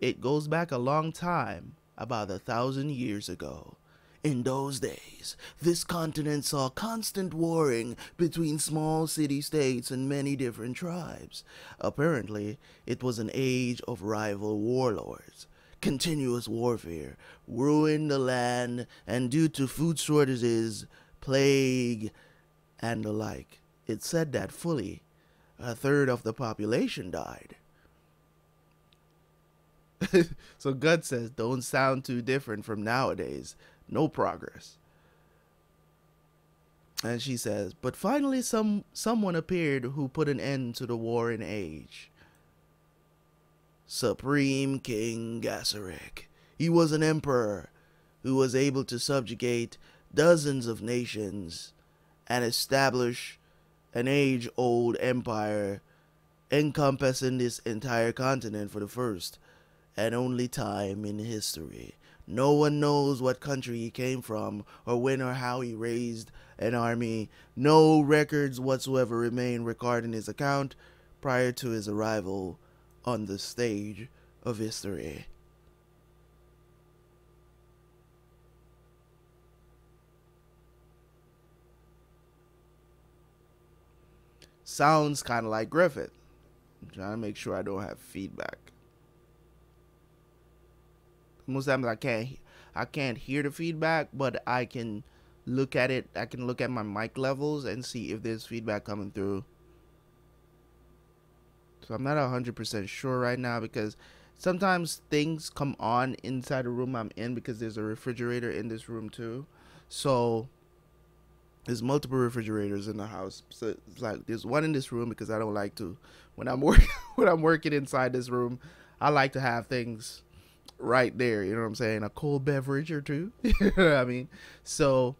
It goes back a long time, about a thousand years ago. In those days, this continent saw constant warring between small city states and many different tribes. Apparently, it was an age of rival warlords. Continuous warfare ruined the land, and due to food shortages, plague, and the like, it said that fully a third of the population died. so Guts says, don't sound too different from nowadays no progress. And she says, but finally some someone appeared who put an end to the warring age. Supreme King Gaiseric. He was an emperor who was able to subjugate dozens of nations and establish an age-old empire encompassing this entire continent for the first and only time in history. No one knows what country he came from, or when or how he raised an army. No records whatsoever remain regarding his account prior to his arrival on the stage of history. Sounds kind of like Griffith. I'm trying to make sure I don't have feedback most times I can't I can't hear the feedback, but I can look at it. I can look at my mic levels and see if there's feedback coming through. So I'm not 100% sure right now because sometimes things come on inside the room I'm in because there's a refrigerator in this room too. So there's multiple refrigerators in the house. So it's like there's one in this room because I don't like to when I'm working when I'm working inside this room, I like to have things right there. You know what I'm saying? A cold beverage or two. I mean? So,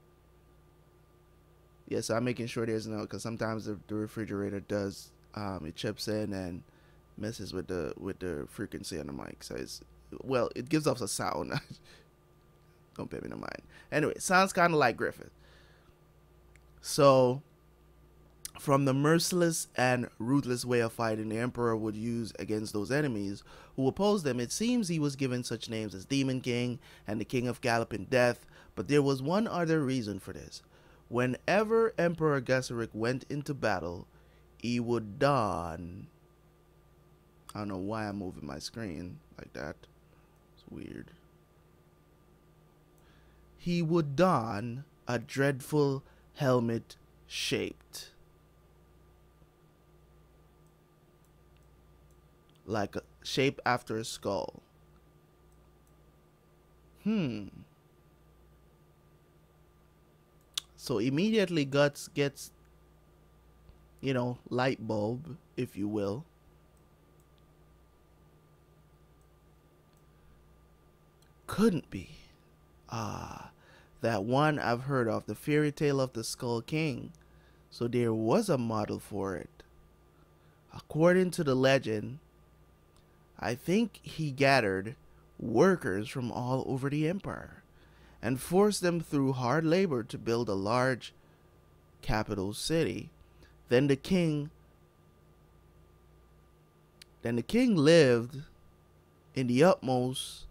yeah, so I'm making sure there's no, because sometimes the, the, refrigerator does, um, it chips in and messes with the with the frequency on the mic. So it's, well, it gives off a sound. Don't pay me no mind. Anyway, sounds kind of like Griffith. So, from the merciless and ruthless way of fighting the Emperor would use against those enemies who opposed them, it seems he was given such names as Demon King and the King of Galloping Death, but there was one other reason for this. Whenever Emperor Gaiseric went into battle, he would don. I don't know why I'm moving my screen like that. It's weird. He would don a dreadful helmet shaped like a shape after a skull. Hmm. So immediately Guts gets, you know, light bulb, if you will. Couldn't be. Ah, that one I've heard of, the fairy tale of the Skull King. So there was a model for it. According to the legend, I think he gathered workers from all over the empire and forced them through hard labor to build a large capital city. Then the king then the king lived in the utmost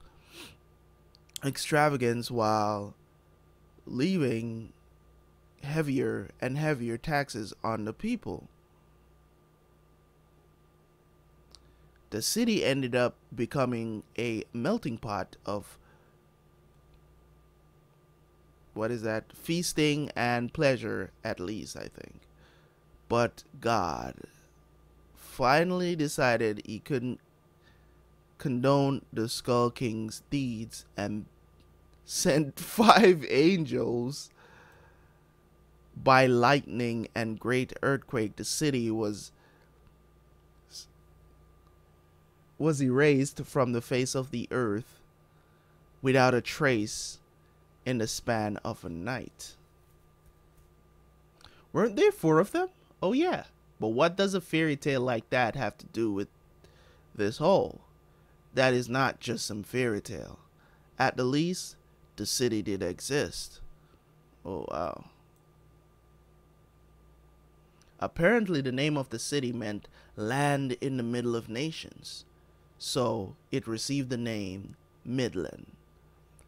extravagance while leaving heavier and heavier taxes on the people. the city ended up becoming a melting pot of what is that feasting and pleasure at least i think but god finally decided he couldn't condone the skull king's deeds and sent five angels by lightning and great earthquake the city was was erased from the face of the earth without a trace in the span of a night. Weren't there four of them? Oh, yeah. But what does a fairy tale like that have to do with this hole? That is not just some fairy tale. At the least, the city did exist. Oh, wow. Apparently, the name of the city meant land in the middle of nations. So it received the name Midland.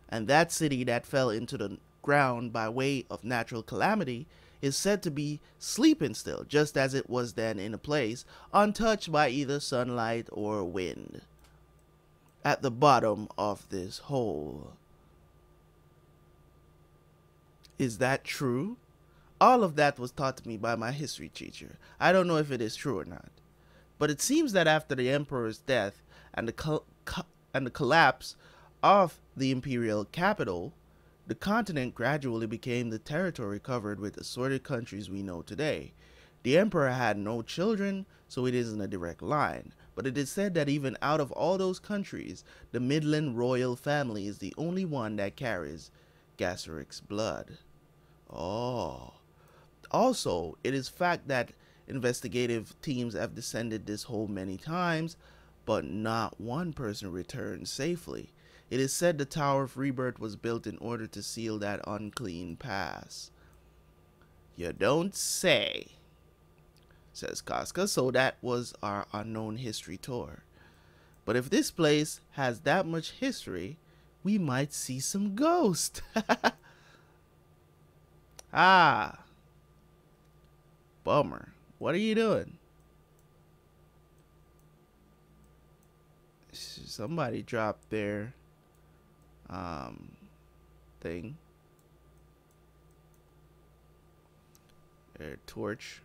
And that city that fell into the ground by way of natural calamity is said to be sleeping still, just as it was then in a place untouched by either sunlight or wind. At the bottom of this hole. Is that true? All of that was taught to me by my history teacher. I don't know if it is true or not. But it seems that after the emperor's death and the, and the collapse of the imperial capital, the continent gradually became the territory covered with assorted countries we know today. The emperor had no children, so it isn't a direct line, but it is said that even out of all those countries, the Midland royal family is the only one that carries Gaiseric's blood. Oh. Also, it is fact that investigative teams have descended this hole many times, but not one person returned safely. It is said the Tower of Rebirth was built in order to seal that unclean pass. You don't say, says Casca. So that was our unknown history tour. But if this place has that much history, we might see some ghosts. ah. Bummer. What are you doing? Somebody dropped their um, thing. Their torch.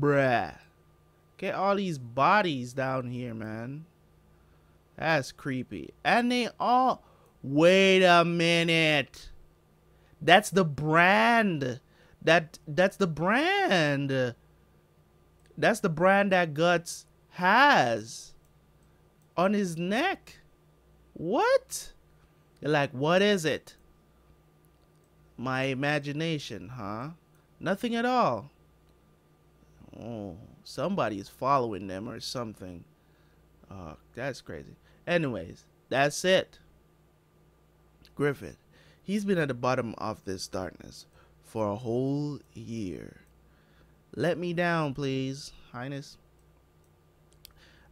Bruh. Get all these bodies down here, man. That's creepy. And they all... Wait a minute. That's the brand. That That's the brand. That's the brand that Guts has on his neck. What? You're like, what is it? My imagination, huh? Nothing at all. Oh, somebody is following them or something. Oh, that's crazy. Anyways, that's it. Griffith. He's been at the bottom of this darkness for a whole year. Let me down, please, Highness.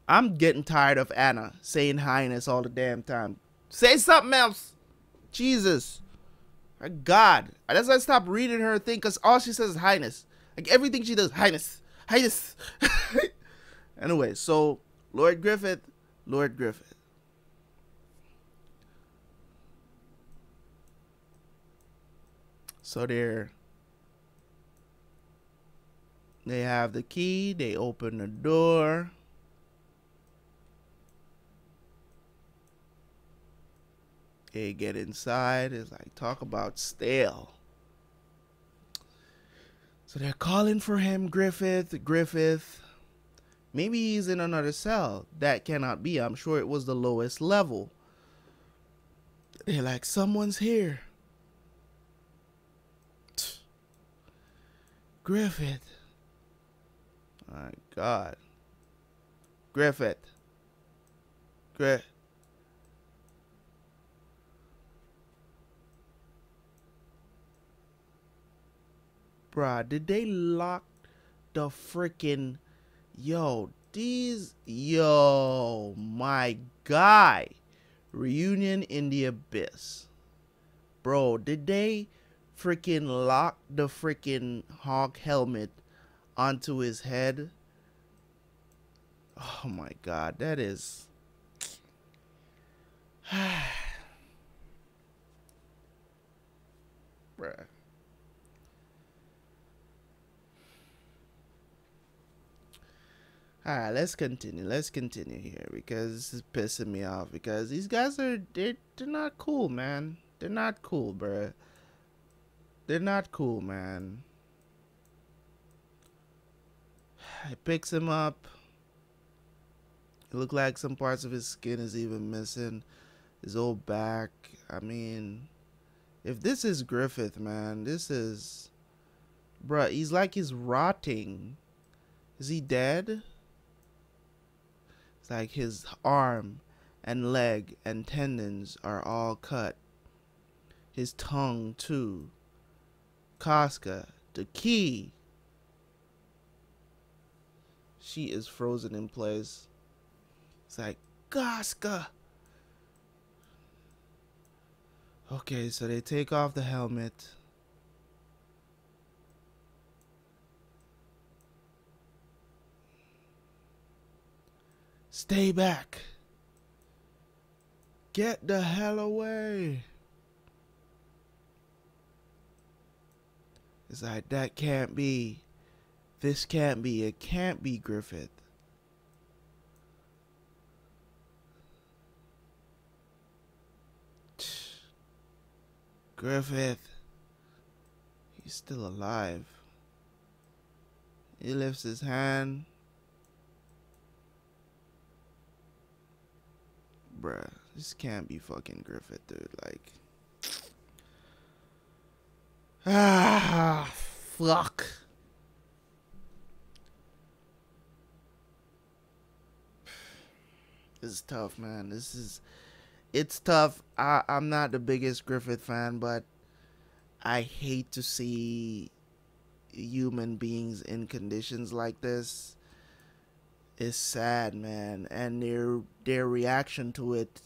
I'm getting tired of Anna saying highness all the damn time. Say something else. Jesus. My God. That's why I stopped reading her thing because all she says is highness. Like everything she does, highness. Highness. anyway, so Lord Griffith, Lord Griffith. So they're they have the key, they open the door. They get inside. It's like, talk about stale. So they're calling for him, Griffith, Griffith. Maybe he's in another cell. That cannot be. I'm sure it was the lowest level. They're like, someone's here. Griffith. My God. Griffith. Griffith. Bruh, did they lock the freaking yo these yo my guy reunion in the abyss bro did they freaking lock the freaking hawk helmet onto his head? Oh my god that is bruh all right let's continue. Let's continue here because this is pissing me off because these guys are they're, they're not cool man. They're not cool bruh. They're not cool man. It picks him up. It look like some parts of his skin is even missing. His old back. I mean if this is griffith man this is bruh he's like he's rotting. Is he dead like his arm and leg and tendons are all cut. His tongue, too. Casca, the key. She is frozen in place. It's like, Casca. Okay, so they take off the helmet. Stay back. Get the hell away. It's like, that can't be. This can't be. It can't be Griffith. Griffith. He's still alive. He lifts his hand. Bruh, this can't be fucking Griffith, dude. Like. Ah, fuck. This is tough, man. This is it's tough. I I'm not the biggest Griffith fan, but I hate to see human beings in conditions like this. It's sad, man, and their their reaction to it.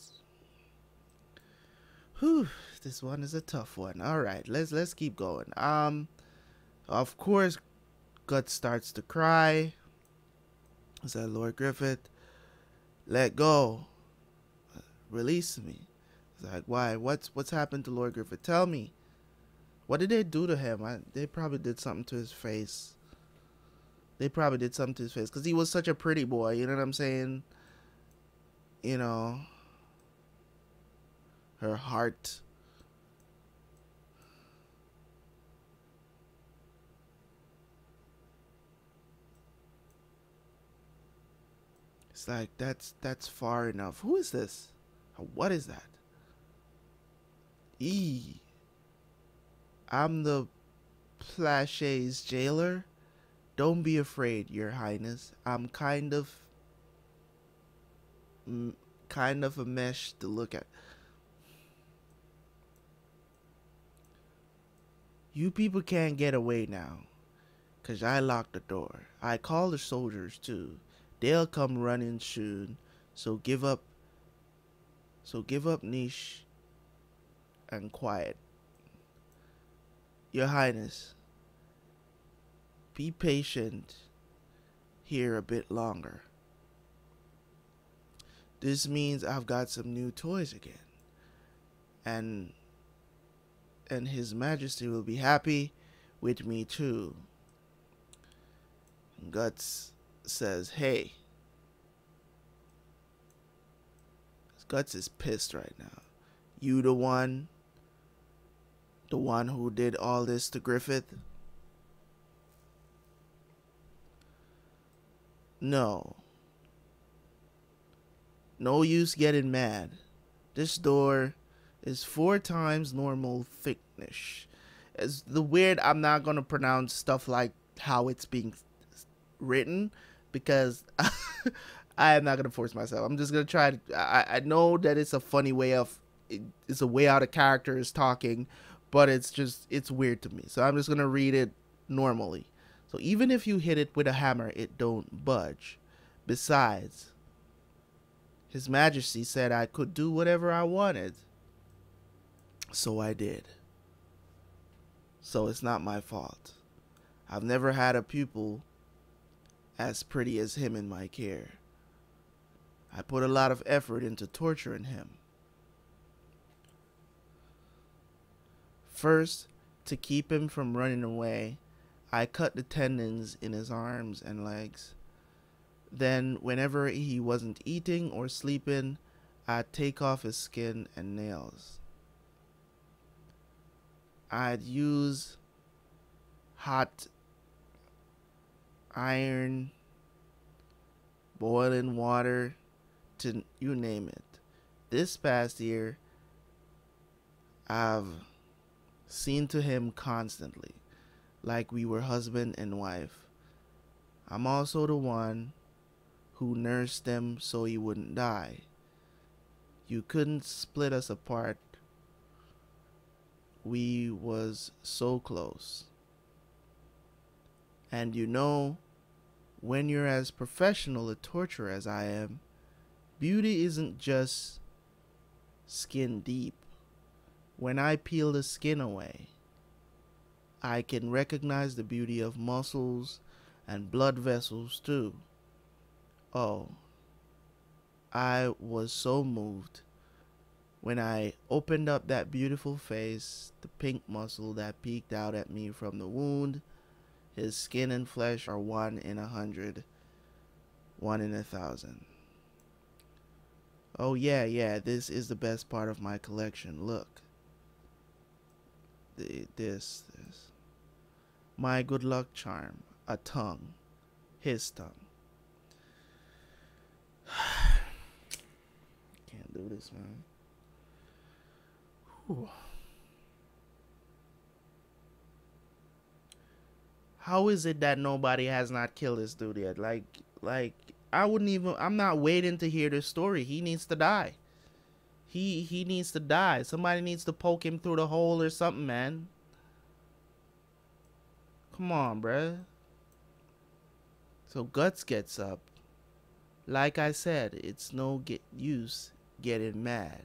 Whew, this one is a tough one. All right, let's let's keep going. Um, of course, Gut starts to cry. Is that Lord Griffith? Let go. Release me. It's like, why? What's what's happened to Lord Griffith? Tell me. What did they do to him? I, they probably did something to his face. They probably did something to his face because he was such a pretty boy. You know what I'm saying? You know, her heart. It's like that's that's far enough. Who is this? What is that? E. I'm the Plache's jailer. Don't be afraid, Your Highness. I'm kind of, kind of a mesh to look at. You people can't get away now, cause I locked the door. I call the soldiers too. They'll come running soon. So give up. So give up niche and quiet. Your Highness, be patient here a bit longer. This means I've got some new toys again. And and his majesty will be happy with me too. Guts says, "Hey." Guts is pissed right now. You the one the one who did all this to Griffith? No. No use getting mad. This door is four times normal thickness. As the weird, I'm not gonna pronounce stuff like how it's being written because I am not gonna force myself. I'm just gonna try to. I, I know that it's a funny way of. It's a way out of character is talking, but it's just it's weird to me. So I'm just gonna read it normally. So even if you hit it with a hammer, it don't budge. Besides, His Majesty said I could do whatever I wanted. So I did. So it's not my fault. I've never had a pupil as pretty as him in my care. I put a lot of effort into torturing him. First, to keep him from running away, I cut the tendons in his arms and legs. Then, whenever he wasn't eating or sleeping, I'd take off his skin and nails. I'd use hot iron, boiling water, to you name it. This past year, I've seen to him constantly, like we were husband and wife. I'm also the one who nursed him so he wouldn't die. You couldn't split us apart. We was so close. And you know, when you're as professional a torturer as I am, beauty isn't just skin deep. When I peel the skin away, I can recognize the beauty of muscles and blood vessels too. Oh, I was so moved when I opened up that beautiful face, the pink muscle that peeked out at me from the wound. His skin and flesh are one in a hundred, one in a thousand. Oh, yeah, yeah, this is the best part of my collection. Look. The, this, this. My good luck charm, a tongue, his tongue. Can't do this, man. Whew. How is it that nobody has not killed this dude yet? Like, like I wouldn't even. I'm not waiting to hear this story. He needs to die. He he needs to die. Somebody needs to poke him through the hole or something, man. Come on, bruh. So Guts gets up. Like I said, it's no get use getting mad.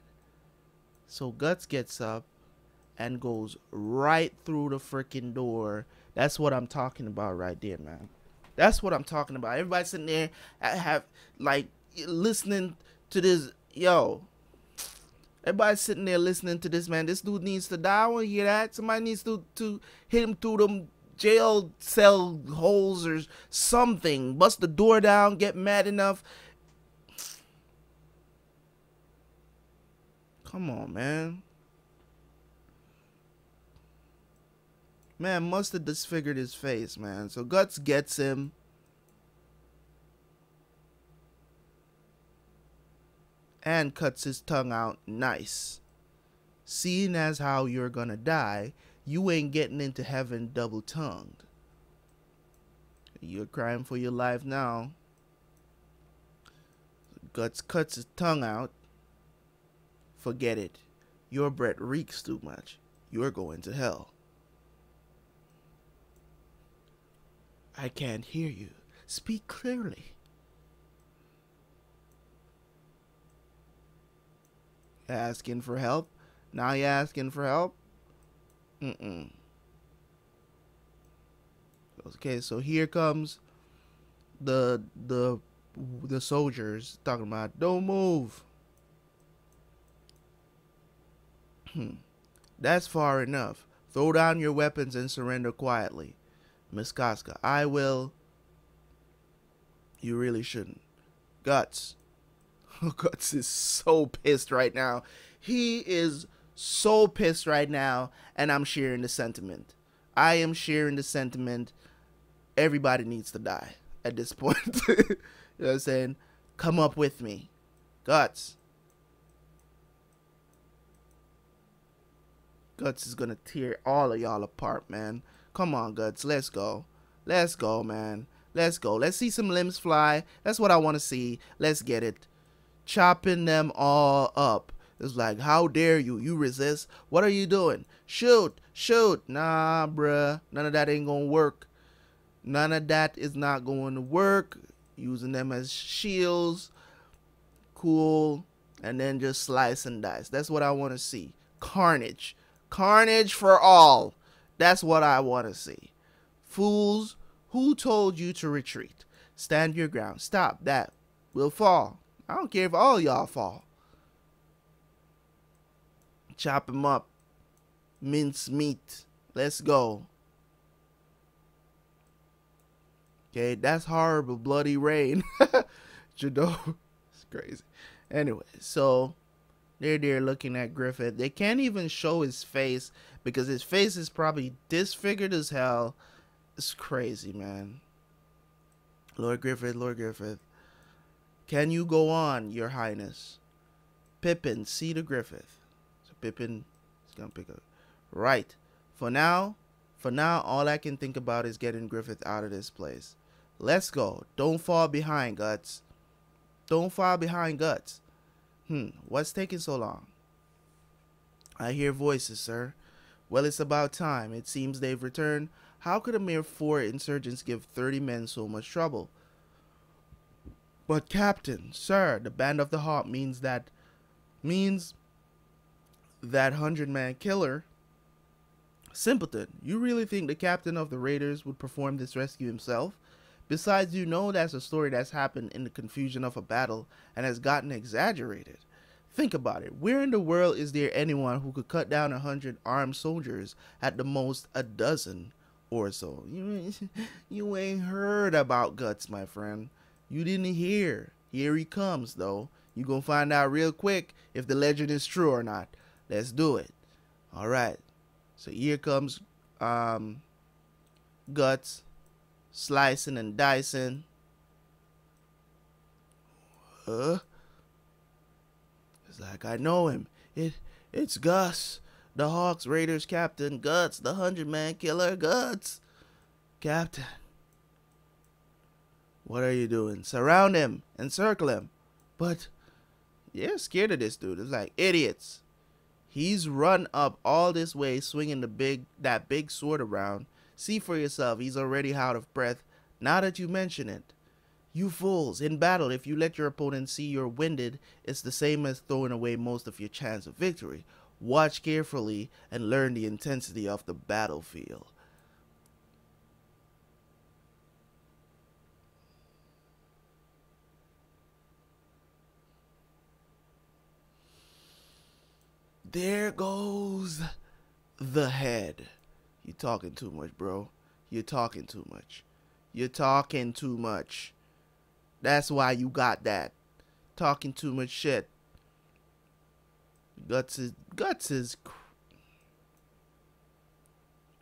So Guts gets up and goes right through the freaking door. That's what I'm talking about right there, man. That's what I'm talking about. Everybody sitting there I have like listening to this. Yo, everybody sitting there listening to this man. This dude needs to die. I want to hear that. Somebody needs to to hit him through them jail cell holes or something. Bust the door down. Get mad enough. Come on, man. Man must have disfigured his face, man. So Guts gets him. And cuts his tongue out nice. Seeing as how you're gonna die, you ain't getting into heaven double tongued. You're crying for your life now. Guts cuts his tongue out. Forget it. Your breath reeks too much. You're going to hell. I can't hear you. Speak clearly. Asking for help? Now you're asking for help? Mm-mm. Okay, so here comes the the the soldiers talking about don't move. Hmm. That's far enough. Throw down your weapons and surrender quietly. Miss Casca, I will. You really shouldn't. Guts. Guts is so pissed right now. He is so pissed right now, and I'm sharing the sentiment. I am sharing the sentiment. Everybody needs to die at this point. you know what I'm saying? Come up with me. Guts. Guts is gonna tear all of y'all apart, man. Come on, Guts. Let's go. Let's go, man. Let's go. Let's see some limbs fly. That's what I want to see. Let's get it. Chopping them all up. It's like, how dare you? You resist? What are you doing? Shoot, shoot. Nah, bruh. None of that ain't gonna work. None of that is not going to work. Using them as shields. Cool. And then just slice and dice. That's what I want to see. Carnage. Carnage for all. That's what I want to see. Fools, who told you to retreat? Stand your ground. Stop that. We'll fall. I don't care if all y'all fall. Chop him up. Mince meat. Let's go. Okay, that's horrible. Bloody rain. Judeau. it's crazy. Anyway, so they're there looking at Griffith. They can't even show his face because his face is probably disfigured as hell. It's crazy, man. Lord Griffith, Lord Griffith. Can you go on, your highness? Pippin, see the Griffith. Pippin is gonna pick up. Right. For now, for now, all I can think about is getting Griffith out of this place. Let's go. Don't fall behind, Guts. Don't fall behind, Guts. Hmm, what's taking so long? I hear voices, sir. Well, it's about time. It seems they've returned. How could a mere four insurgents give 30 men so much trouble? But, Captain, sir, the Band of the Hawk means that. means that hundred man killer. Simpleton, you really think the captain of the Raiders would perform this rescue himself? Besides, you know that's a story that's happened in the confusion of a battle and has gotten exaggerated. Think about it. Where in the world is there anyone who could cut down a hundred armed soldiers, at the most a dozen or so? You, you ain't heard about Guts, my friend. You didn't hear. Here he comes, though. You gonna find out real quick if the legend is true or not. Let's do it. All right. So here comes um, Guts slicing and dicing. Huh? It's like I know him. It it's Guts, the Hawks Raiders captain, Guts, the hundred man killer, Guts. Captain. What are you doing? Surround him, encircle him. But you're scared of this dude. It's like idiots. He's run up all this way, swinging the big that big sword around, See for yourself, he's already out of breath, now that you mention it. You fools, in battle, if you let your opponent see you're winded, it's the same as throwing away most of your chance of victory. Watch carefully and learn the intensity of the battlefield. There goes the head. You talking too much, bro. You're talking too much. You're talking too much. That's why you got that. Talking too much shit. Guts is guts is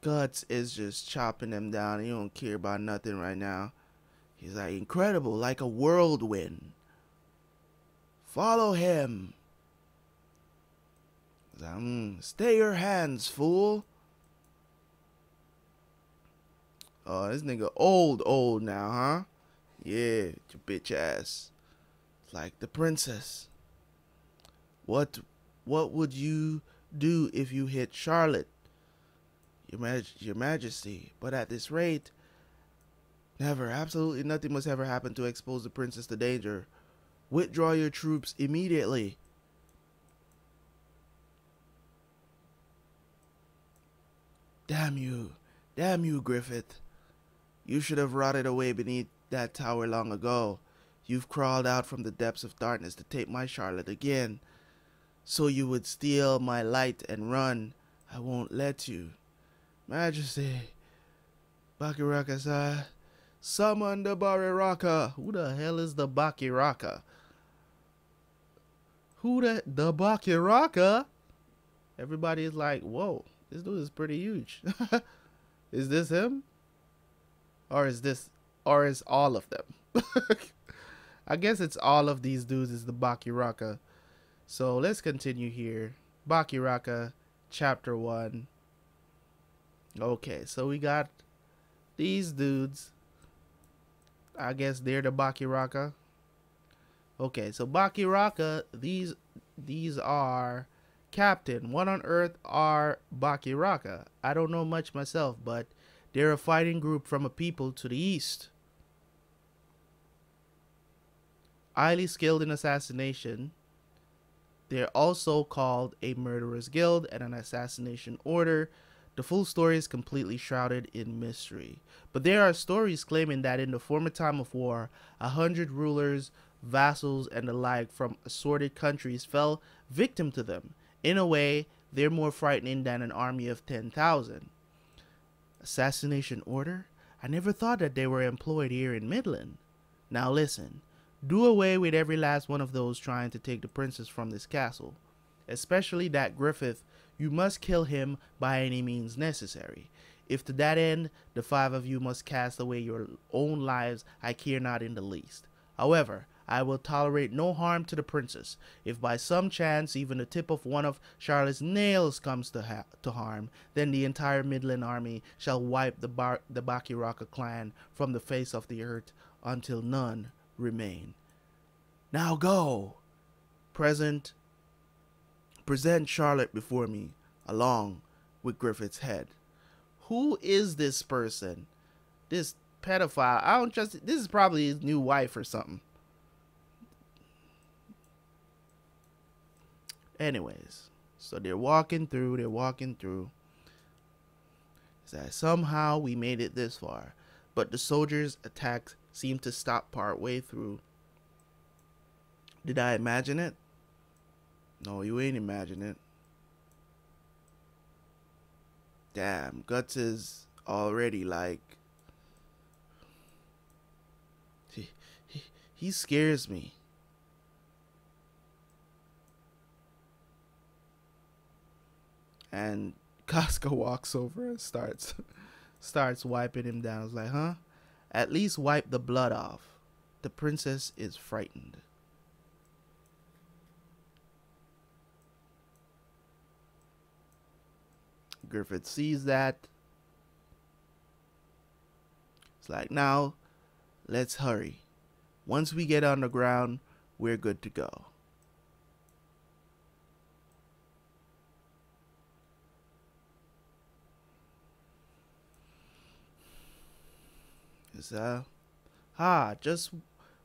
guts is just chopping them down. He don't care about nothing right now. He's like incredible, like a whirlwind. Follow him. Stay your hands, fool. Oh, this nigga old, old now, huh? Yeah, your bitch ass. Like the princess. What, what would you do if you hit Charlotte? Your, Maj- your Majesty. But at this rate, never, absolutely nothing must ever happen to expose the princess to danger. Withdraw your troops immediately. Damn you. Damn you, Griffith. You should have rotted away beneath that tower long ago. You've crawled out from the depths of darkness to take my Charlotte again. So you would steal my light and run. I won't let you. Majesty, Bakiraka sir, summon the Bariraka. Who the hell is the Bakiraka? Who the the Bakiraka? Everybody is like, whoa, this dude is pretty huge. is this him? or is this or is all of them? I guess it's all of these dudes is the Bakiraka. So let's continue here. Bakiraka, chapter one. Okay, so we got these dudes. I guess they're the Bakiraka. Okay, so Bakiraka, these these are Captain. What on earth are Bakiraka? I don't know much myself, but they're a fighting group from a people to the east. Highly skilled in assassination, they're also called a murderers guild and an assassination order. The full story is completely shrouded in mystery. But there are stories claiming that in the former time of war, a hundred rulers, vassals, and the like from assorted countries fell victim to them. In a way, they're more frightening than an army of 10,000 assassination order? I never thought that they were employed here in Midland. Now listen, do away with every last one of those trying to take the princess from this castle. Especially that Griffith, you must kill him by any means necessary. If to that end the five of you must cast away your own lives, I care not in the least. However, I will tolerate no harm to the princess. If by some chance even the tip of one of Charlotte's nails comes to, ha- to harm, then the entire Midland army shall wipe the, Bar- the Bakiraka clan from the face of the earth until none remain. Now go! present present Charlotte before me, along with Griffith's head. Who is this person? This pedophile. I don't trust this is probably his new wife or something. Anyways, so they're walking through, they're walking through. That somehow we made it this far, but the soldiers' attacks seem to stop part way through. Did I imagine it? No, you ain't imagine it. Damn, Guts is already like he, he, he scares me. And Casca walks over and starts starts wiping him down. It's like, huh? At least wipe the blood off. The princess is frightened. Griffith sees that. It's like, now, let's hurry. Once we get underground, we're good to go. Is uh ah just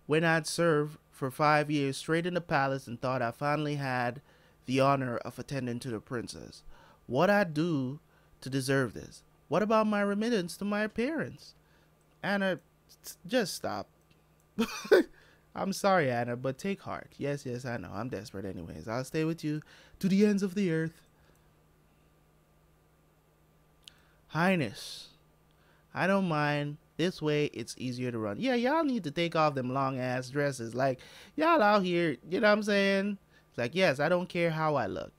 when I'd served for five years straight in the palace and thought I finally had the honor of attending to the princess. What I'd do to deserve this? What about my remittance to my parents? Anna, just stop. I'm sorry, Anna, but take heart. Yes, yes, I know. I'm desperate anyways. I'll stay with you to the ends of the earth. Highness, I don't mind this way, it's easier to run. Yeah, y'all need to take off them long ass dresses. Like, y'all out here, you know what I'm saying? It's like, yes, I don't care how I look.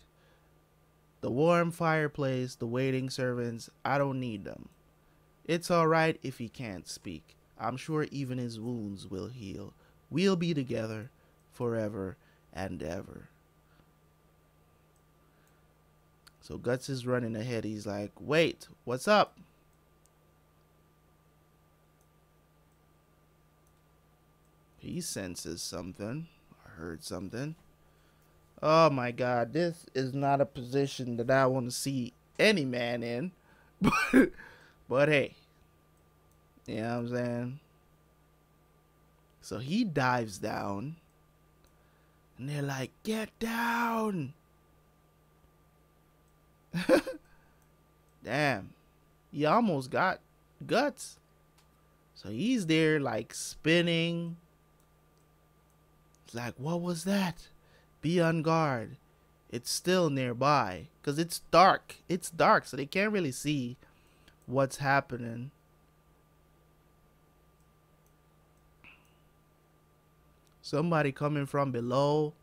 The warm fireplace, the waiting servants, I don't need them. It's alright if he can't speak. I'm sure even his wounds will heal. We'll be together forever and ever. So Guts is running ahead. He's like, wait, what's up? He senses something. I heard something. Oh my god, this is not a position that I want to see any man in. But, but hey, you know what I'm saying? So he dives down. And they're like, get down. Damn. He almost got guts. So he's there like spinning like, what was that? Be on guard. It's still nearby. Because it's dark. It's dark, so they can't really see what's happening. Somebody coming from below.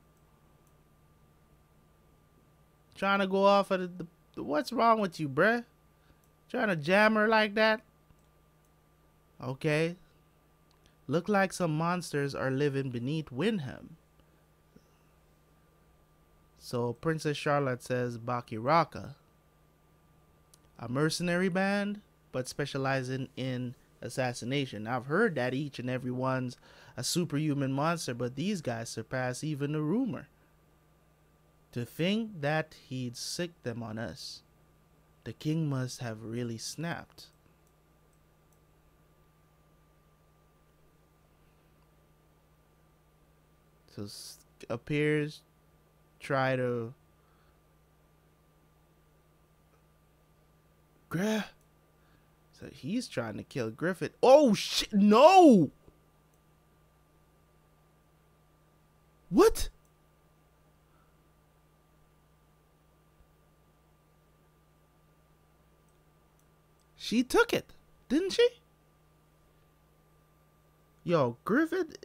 Trying to go off of the, the what's wrong with you, bruh? Trying to jam her like that? Okay, Look like some monsters are living beneath Windham. So Princess Charlotte says Bakiraka. A mercenary band, but specializing in assassination. I've heard that each and every one's a superhuman monster, but these guys surpass even the rumor. To think that he'd sick them on us. The king must have really snapped. So appears try to Griff. So he's trying to kill Griffith. Oh shit! No. What? She took it, didn't she? Yo, Griffith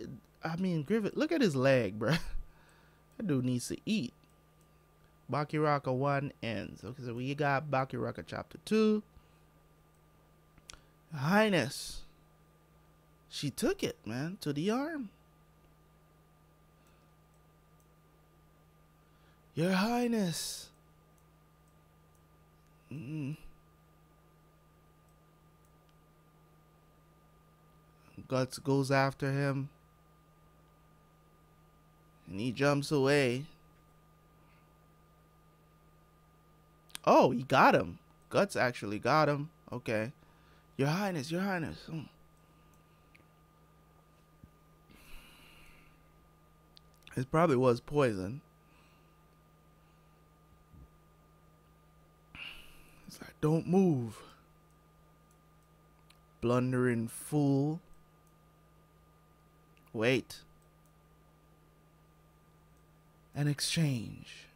I mean, Griffith, look at his leg, bro. that dude needs to eat. Bakiraka 1 ends. Okay, so we got Bakiraka chapter 2. Highness. She took it, man, to the arm. Your Highness. Mm. Guts goes after him and he jumps away. Oh, he got him. Guts actually got him. Okay. Your Highness, Your Highness. Mm. It probably was poison. It's like, don't move. Blundering fool. Wait. An exchange.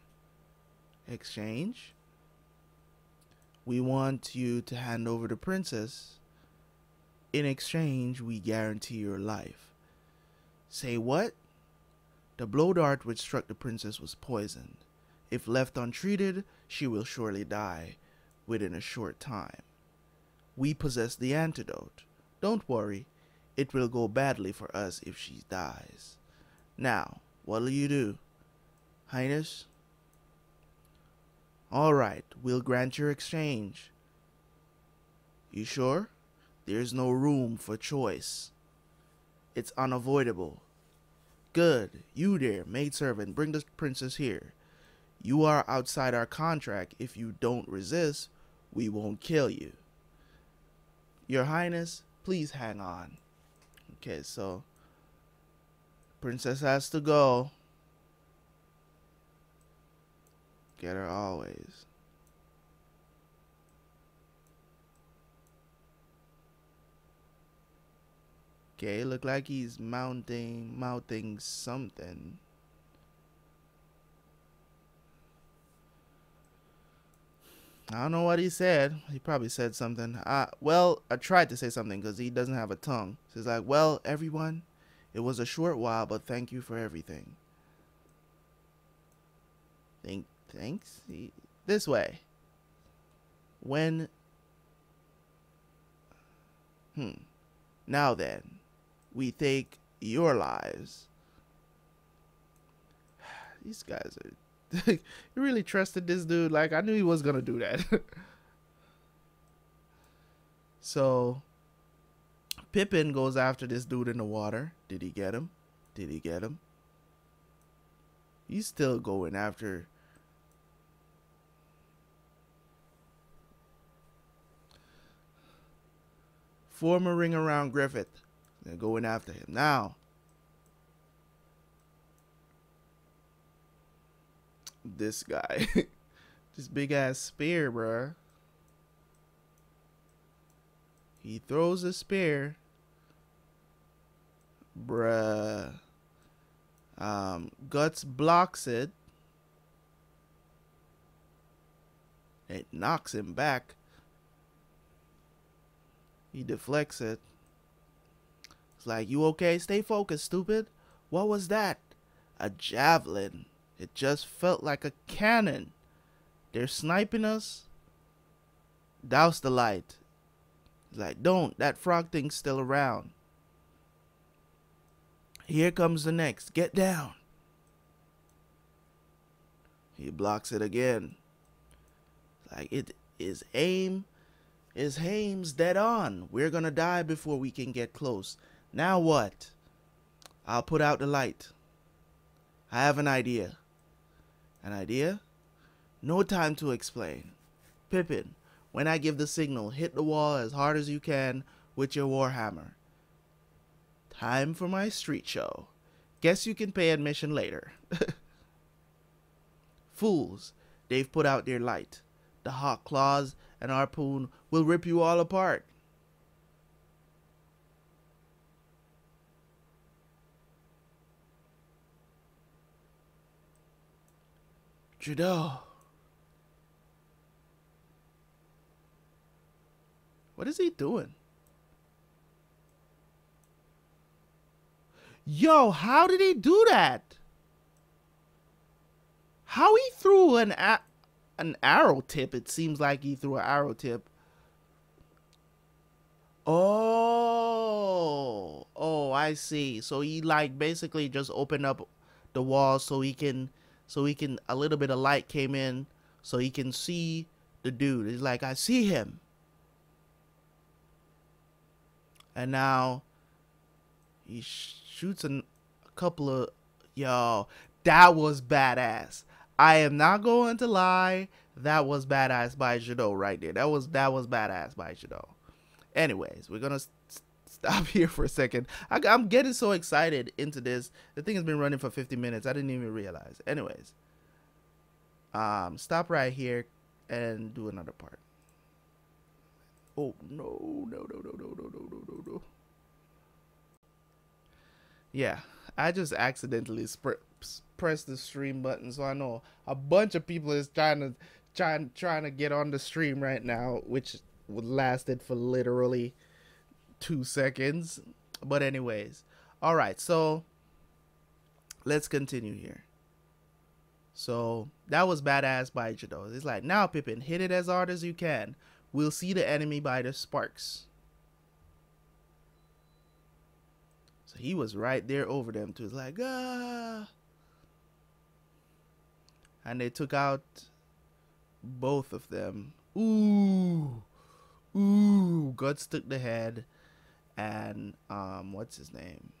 Exchange? We want you to hand over the princess. In exchange, we guarantee your life. Say what? The blow dart which struck the princess was poisoned. If left untreated, she will surely die within a short time. We possess the antidote. Don't worry, it will go badly for us if she dies. Now, what'll you do? Highness? All right, we'll grant your exchange. You sure? There's no room for choice. It's unavoidable. Good. You there, maidservant, bring the princess here. You are outside our contract. If you don't resist, we won't kill you. Your Highness, please hang on. Okay, so princess has to go. Get her always. Okay, look like he's mounting, mounting something. I don't know what he said. He probably said something. Uh, well, I tried to say something because he doesn't have a tongue. So he's like, well, everyone, it was a short while, but thank you for everything. Think, thanks? This way. When... Hmm. Now then we take your lives. These guys are. you really trusted this dude? Like, I knew he was gonna do that. so, Pippin goes after this dude in the water. Did he get him? Did he get him? He's still going after. Form a ring around Griffith. They're going after him now. This guy. this big ass spear, bruh. He throws a spear. Bruh. Um, Guts blocks it. It knocks him back. He deflects it It's like, you okay? Stay focused, stupid. What was that? A javelin. It just felt like a cannon. They're sniping us. Douse the light. Like, don't. That frog thing's still around. Here comes the next. Get down. He blocks it again. Like it is aim is Hames dead on. We're gonna die before we can get close. Now what? I'll put out the light. I have an idea. An idea? No time to explain. Pippin, when I give the signal, hit the wall as hard as you can with your warhammer. Time for my street show. Guess you can pay admission later. Fools, they've put out their light. The hawk claws and harpoon will rip you all apart. Judeau. What is he doing? Yo, how did he do that? How he threw an an arrow tip? It seems like he threw an arrow tip. Oh, oh, I see. So he like basically just opened up the wall so he can so he can a little bit of light came in so he can see the dude. He's like, I see him. And now he shoots an, a couple of yo. That was badass. I am not going to lie. that was badass by Judeau right there. That was that was badass by Judeau. Anyways, we're gonna st- stop here for a second. I, I'm getting so excited into this. The thing has been running for 50 minutes. I didn't even realize. Anyways, um, stop right here and do another part. Oh no no no no no no no no no no. Yeah, I just accidentally sp- pressed the stream button, so I know a bunch of people is trying to trying trying to get on the stream right now, which lasted for literally two seconds. But anyways, all right. So let's continue here. So that was badass by Judeau. It's like now Pippin, hit it as hard as you can. We'll see the enemy by the sparks. So he was right there over them too. It's like, ah. And they took out both of them. Ooh. Ooh. Guts took the head. And um what's his name?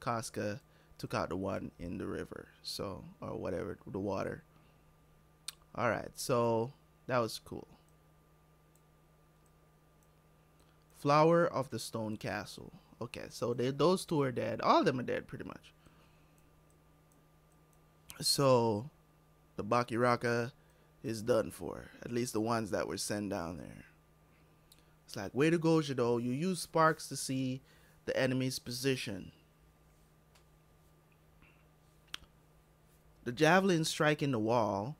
Casca took out the one in the river. So or whatever, the water. Alright, so that was cool. Flower of the Stone Castle. Okay, so they, those two are dead. All of them are dead, pretty much. So, the Bakiraka is done for. At least the ones that were sent down there. It's like, way to go, Judeau. You use sparks to see the enemy's position. The javelin striking the wall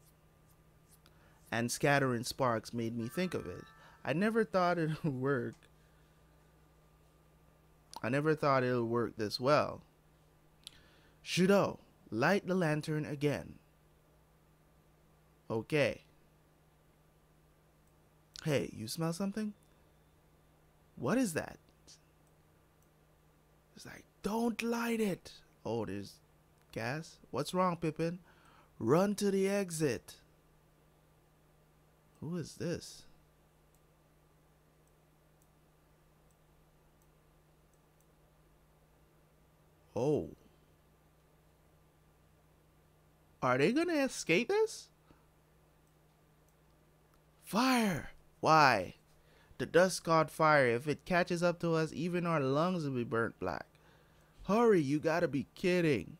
and scattering sparks made me think of it. I never thought it would work I never thought it would work this well. Judeau, light the lantern again. Okay. Hey, you smell something? What is that? It's like, don't light it. Oh, there's gas. What's wrong, Pippin? Run to the exit. Who is this? Oh. Are they gonna escape this? Fire! Why? The dust caught fire. If it catches up to us, even our lungs will be burnt black. Hurry, you gotta be kidding.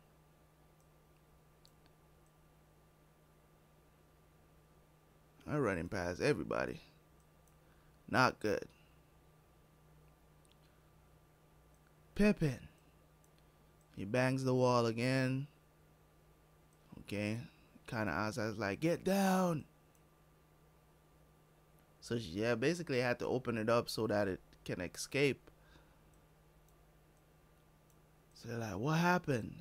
I'm running past everybody. Not good. Pippin. He bangs the wall again. Okay. Kind of outside like, get down. So she, yeah, basically I had to open it up so that it can escape. So they're like, what happened?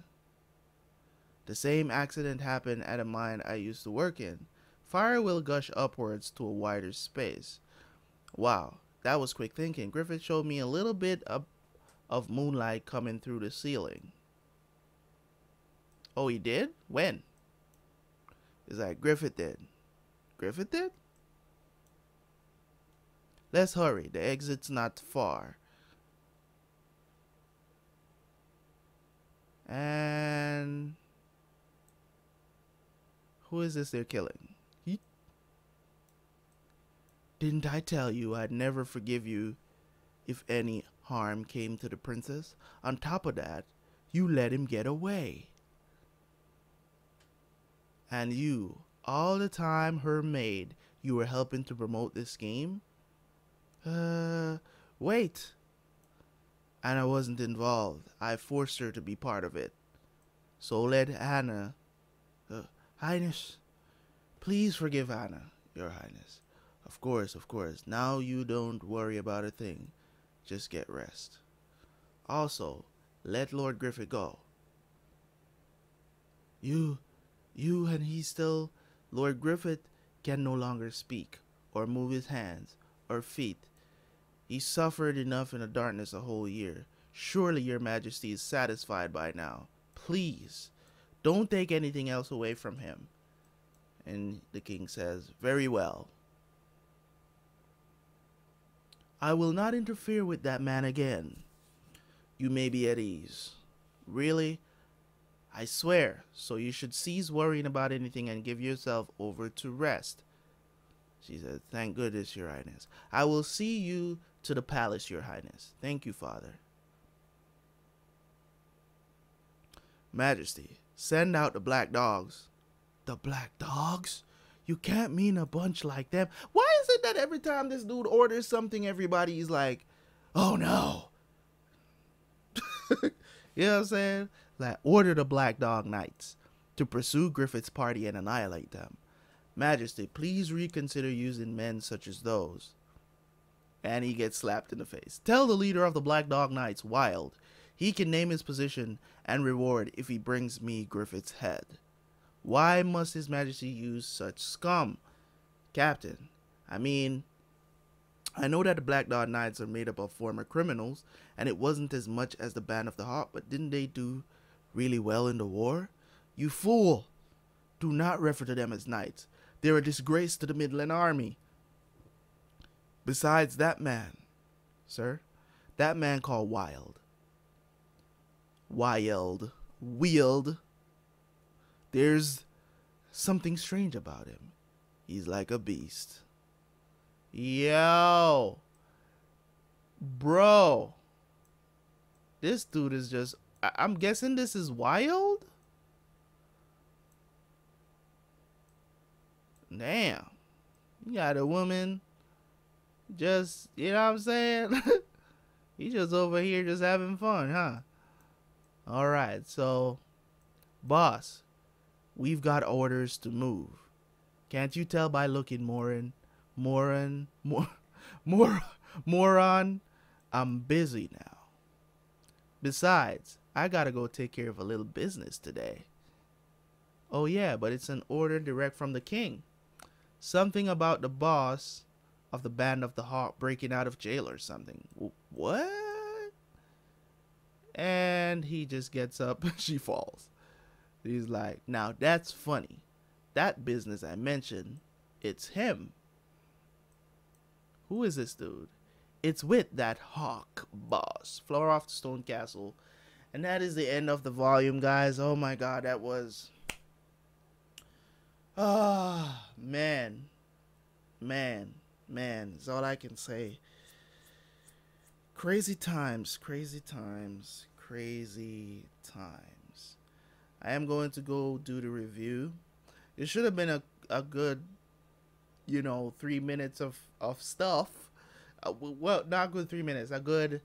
The same accident happened at a mine I used to work in. Fire will gush upwards to a wider space. Wow, that was quick thinking. Griffith showed me a little bit of, of moonlight coming through the ceiling. Oh, he did? When? Is that Griffith did. Griffith did? Let's hurry. The exit's not far. And who is this they're killing? He? Didn't I tell you I'd never forgive you if any harm came to the princess? On top of that, you let him get away. And you, all the time her maid, you were helping to promote this scheme? Uh, wait. Anna wasn't involved. I forced her to be part of it. So let Anna. Uh, Highness, please forgive Anna, Your Highness. Of course, of course. Now you don't worry about a thing. Just get rest. Also, let Lord Griffith go. You you and he still, Lord Griffith can no longer speak, or move his hands, or feet. He suffered enough in the darkness a whole year. Surely your majesty is satisfied by now. Please, don't take anything else away from him. And the king says, Very well. I will not interfere with that man again. You may be at ease. Really, I swear, so you should cease worrying about anything and give yourself over to rest. She said, Thank goodness, Your Highness. I will see you to the palace, Your Highness. Thank you, Father. Majesty, send out the black dogs. The black dogs? You can't mean a bunch like them. Why is it that every time this dude orders something, everybody's like, oh no? you know what I'm saying? Like, order the Black Dog Knights to pursue Griffith's party and annihilate them. Majesty, please reconsider using men such as those. And he gets slapped in the face. Tell the leader of the Black Dog Knights, Wild, he can name his position and reward if he brings me Griffith's head. Why must His Majesty use such scum? Captain, I mean, I know that the Black Dog Knights are made up of former criminals, and it wasn't as much as the Band of the Hawk, but didn't they do really well in the war? You fool! Do not refer to them as knights. They're a disgrace to the Midland Army. Besides that man, sir, that man called Wild. Wild. Wield. There's something strange about him. He's like a beast. Yo. Bro. This dude is just. I- I'm guessing this is wild? Damn. You got a woman just, you know what I'm saying? he just over here just having fun, huh? All right, so, boss, we've got orders to move. Can't you tell by looking moron, moron, more, more, moron? I'm busy now. Besides, I gotta go take care of a little business today. Oh yeah, but it's an order direct from the king. Something about the boss of the band of the Hawk breaking out of jail or something. What? And he just gets up, she falls. He's like, now that's funny. That business I mentioned, it's him. Who is this dude? It's with that hawk boss. Flower off the Stone Castle. And that is the end of the volume, guys. Oh my god, that was. Ah, oh, man. Man. Man. Is all I can say. Crazy times, crazy times, crazy times. I am going to go do the review. It should have been a, a good, you know, three minutes of, of stuff. Uh, well, not good three minutes, a good,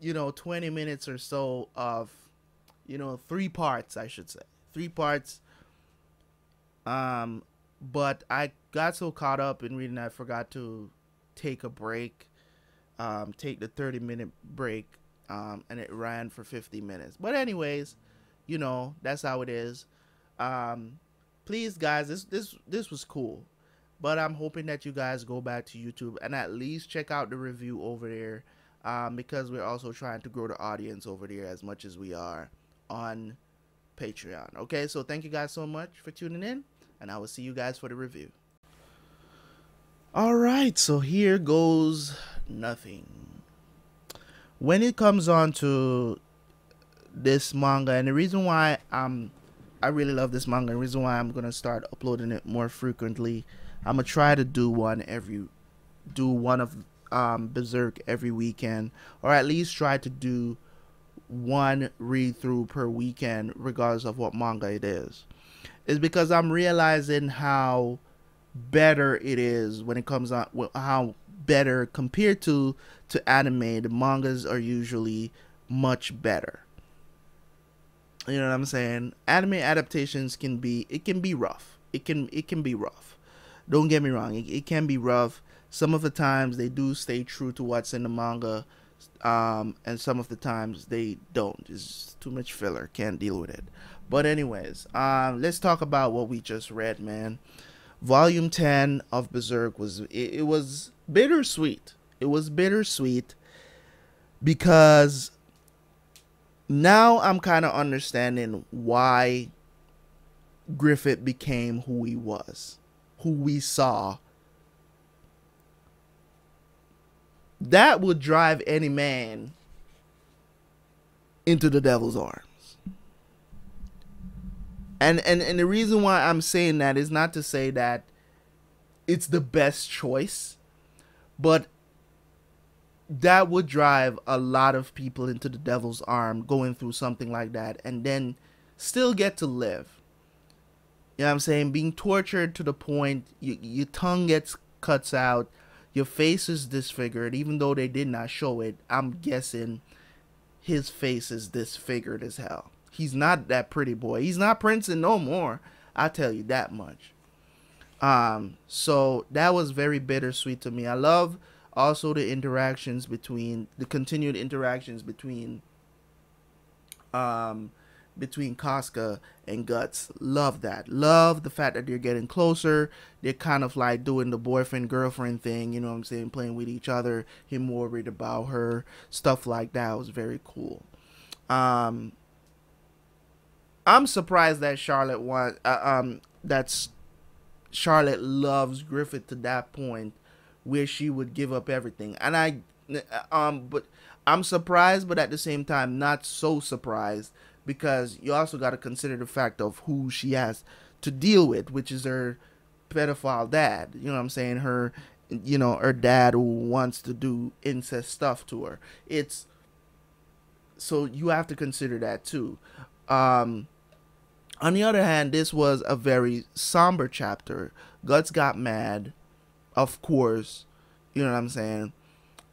you know, 20 minutes or so of, you know, three parts, I should say. Three parts. Um, but I got so caught up in reading, I forgot to take a break, um, take the 30 minute break, um, and it ran for 50 minutes. But, anyways, you know that's how it is. Um please guys this this this was cool. But i'm hoping that you guys go back to youtube and at least check out the review over there um because we're also trying to grow the audience over there as much as we are on patreon. Okay so thank you guys so much for tuning in and i will see you guys for the review. All right so here goes nothing. When it comes on to this manga and the reason why I'm I really love this manga and the reason why I'm gonna start uploading it more frequently I'm gonna try to do one every do one of um, Berserk every weekend or at least try to do one read through per weekend regardless of what manga it is is because I'm realizing how better it is when it comes on how better compared to to anime the mangas are usually much better you know what I'm saying? Anime adaptations can be it can be rough. It can it can be rough. Don't get me wrong. It, it can be rough. Some of the times they do stay true to what's in the manga, um, and some of the times they don't. It's too much filler. Can't deal with it. But anyways, um, let's talk about what we just read, man. Volume ten of Berserk was it, it was bittersweet. It was bittersweet because now I'm kind of understanding why Griffith became who he was, who we saw. That would drive any man into the devil's arms. And and and the reason why I'm saying that is not to say that it's the best choice, but that would drive a lot of people into the devil's arm going through something like that and then still get to live. You know what I'm saying? Being tortured to the point you, your tongue gets cuts out, your face is disfigured, even though they did not show it. I'm guessing his face is disfigured as hell. He's not that pretty boy. He's not Princeton no more. I tell you that much. Um, so that was very bittersweet to me. I love also the interactions between the continued interactions between um between Casca and Guts. Love that. Love the fact that they're getting closer. They're kind of like doing the boyfriend girlfriend thing, you know what I'm saying, playing with each other, him worried about her, stuff like that was very cool. Um I'm surprised that Charlotte want uh, um that's Charlotte loves Griffith to that point where she would give up everything. And I um but I'm surprised but at the same time not so surprised because you also got to consider the fact of who she has to deal with, which is her pedophile dad. You know what I'm saying? Her you know, her dad who wants to do incest stuff to her. It's so you have to consider that too. Um on the other hand, this was a very somber chapter. Guts got mad, of course. You know what I'm saying?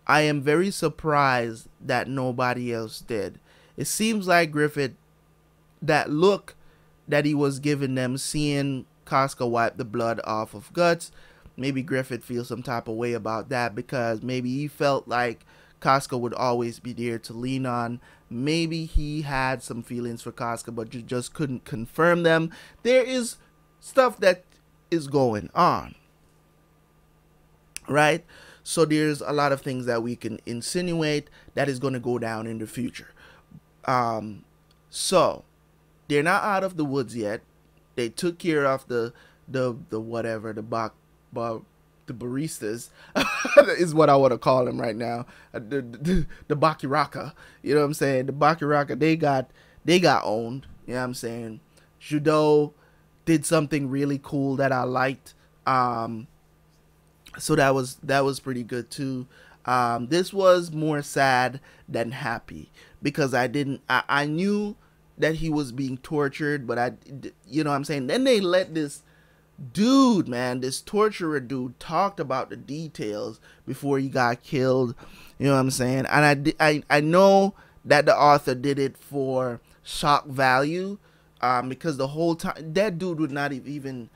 I am very surprised that nobody else did. It seems like Griffith, that look that he was giving them, seeing Casca wipe the blood off of Guts, maybe Griffith feels some type of way about that because maybe he felt like Casca would always be there to lean on. Maybe he had some feelings for Casca, but you just couldn't confirm them. There is stuff that is going on. Right? So there's a lot of things that we can insinuate that is going to go down in the future. Um, so they're not out of the woods yet. They took care of the the the whatever the bak, bak the baristas is what I want to call them right now. Uh, the, the, the Bakiraka, you know what I'm saying? The Bakiraka, they got they got owned. You know what I'm saying? Judeau did something really cool that I liked. Um, so that was that was pretty good too. Um, this was more sad than happy because I didn't I, I knew that he was being tortured, but I you know what I'm saying. Then they let this dude, man, this torturer dude talked about the details before he got killed. You know what I'm saying? And I, I, I know that the author did it for shock value, um, because the whole time that dude would not even,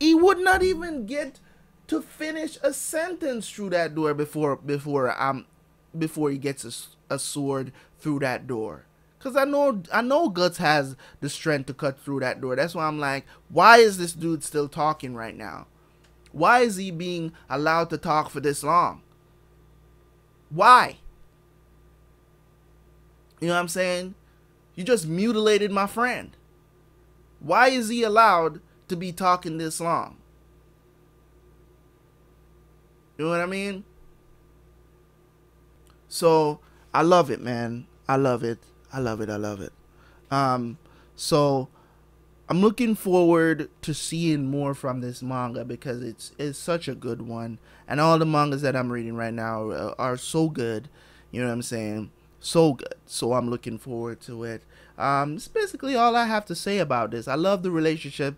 he would not even get to finish a sentence through that door before before um before he gets a, a sword through that door. Cause I know I know Guts has the strength to cut through that door. That's why I'm like, why is this dude still talking right now? Why is he being allowed to talk for this long? Why? You know what I'm saying? You just mutilated my friend. Why is he allowed to be talking this long? You know what I mean? So I love it, man. I love it. I love it. I love it. Um, so I'm looking forward to seeing more from this manga because it's it's such a good one, and all the mangas that I'm reading right now are, are so good. You know what I'm saying? So good. So I'm looking forward to it. Um, it's basically all I have to say about this. I love the relationship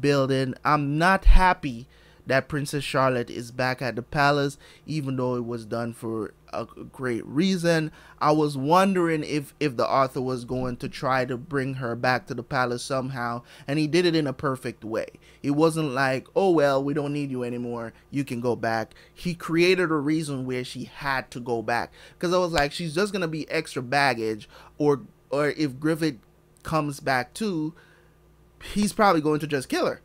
building. I'm not happy that Princess Charlotte is back at the palace, even though it was done for a great reason. I was wondering if if the author was going to try to bring her back to the palace somehow, and he did it in a perfect way. It wasn't like, oh well, we don't need you anymore, you can go back. He created a reason where she had to go back because I was like, she's just gonna be extra baggage, or or if Griffith comes back too, he's probably going to just kill her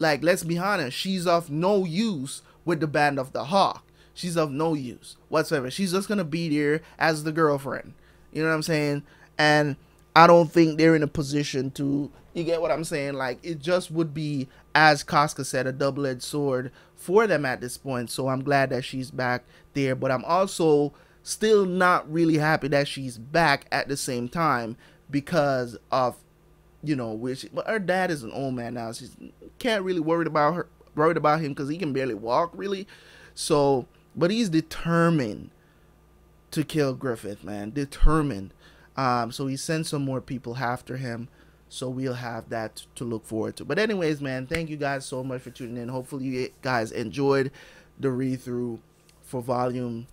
like, let's be honest, she's of no use with the band of the Hawk. She's of no use whatsoever. She's just gonna be there as the girlfriend. You know what I'm saying? And I don't think they're in a position to you get what I'm saying? Like it just would be, as Casca said, a double edged sword for them at this point. So I'm glad that she's back there. But I'm also still not really happy that she's back at the same time because of you know, which but her dad is an old man now. She can't really worry about her worried about him because he can barely walk really. So, but he's determined to kill Griffith, man. Determined. Um, so he sent some more people after him. So we'll have that to look forward to. But anyways, man, thank you guys so much for tuning in. Hopefully you guys enjoyed the read through for volume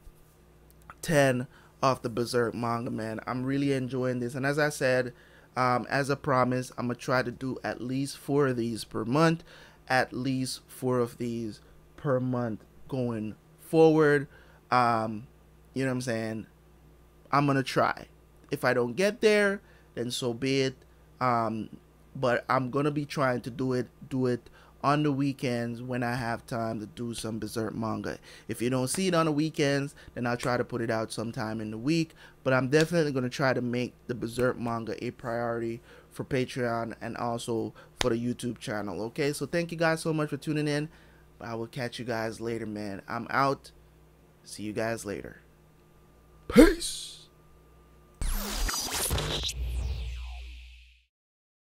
10 of the Berserk manga, man. I'm really enjoying this. And as I said, um, as a promise, I'm going to try to do at least four of these per month. At least four of these per month going forward. Um, you know what I'm saying? I'm going to try. If I don't get there, then so be it. Um, but I'm going to be trying to do it, do it on the weekends when I have time to do some Berserk manga. If you don't see it on the weekends, then I'll try to put it out sometime in the week. But I'm definitely going to try to make the Berserk manga a priority for Patreon and also for the YouTube channel. Okay, so thank you guys so much for tuning in. I will catch you guys later, man. I'm out. See you guys later. Peace.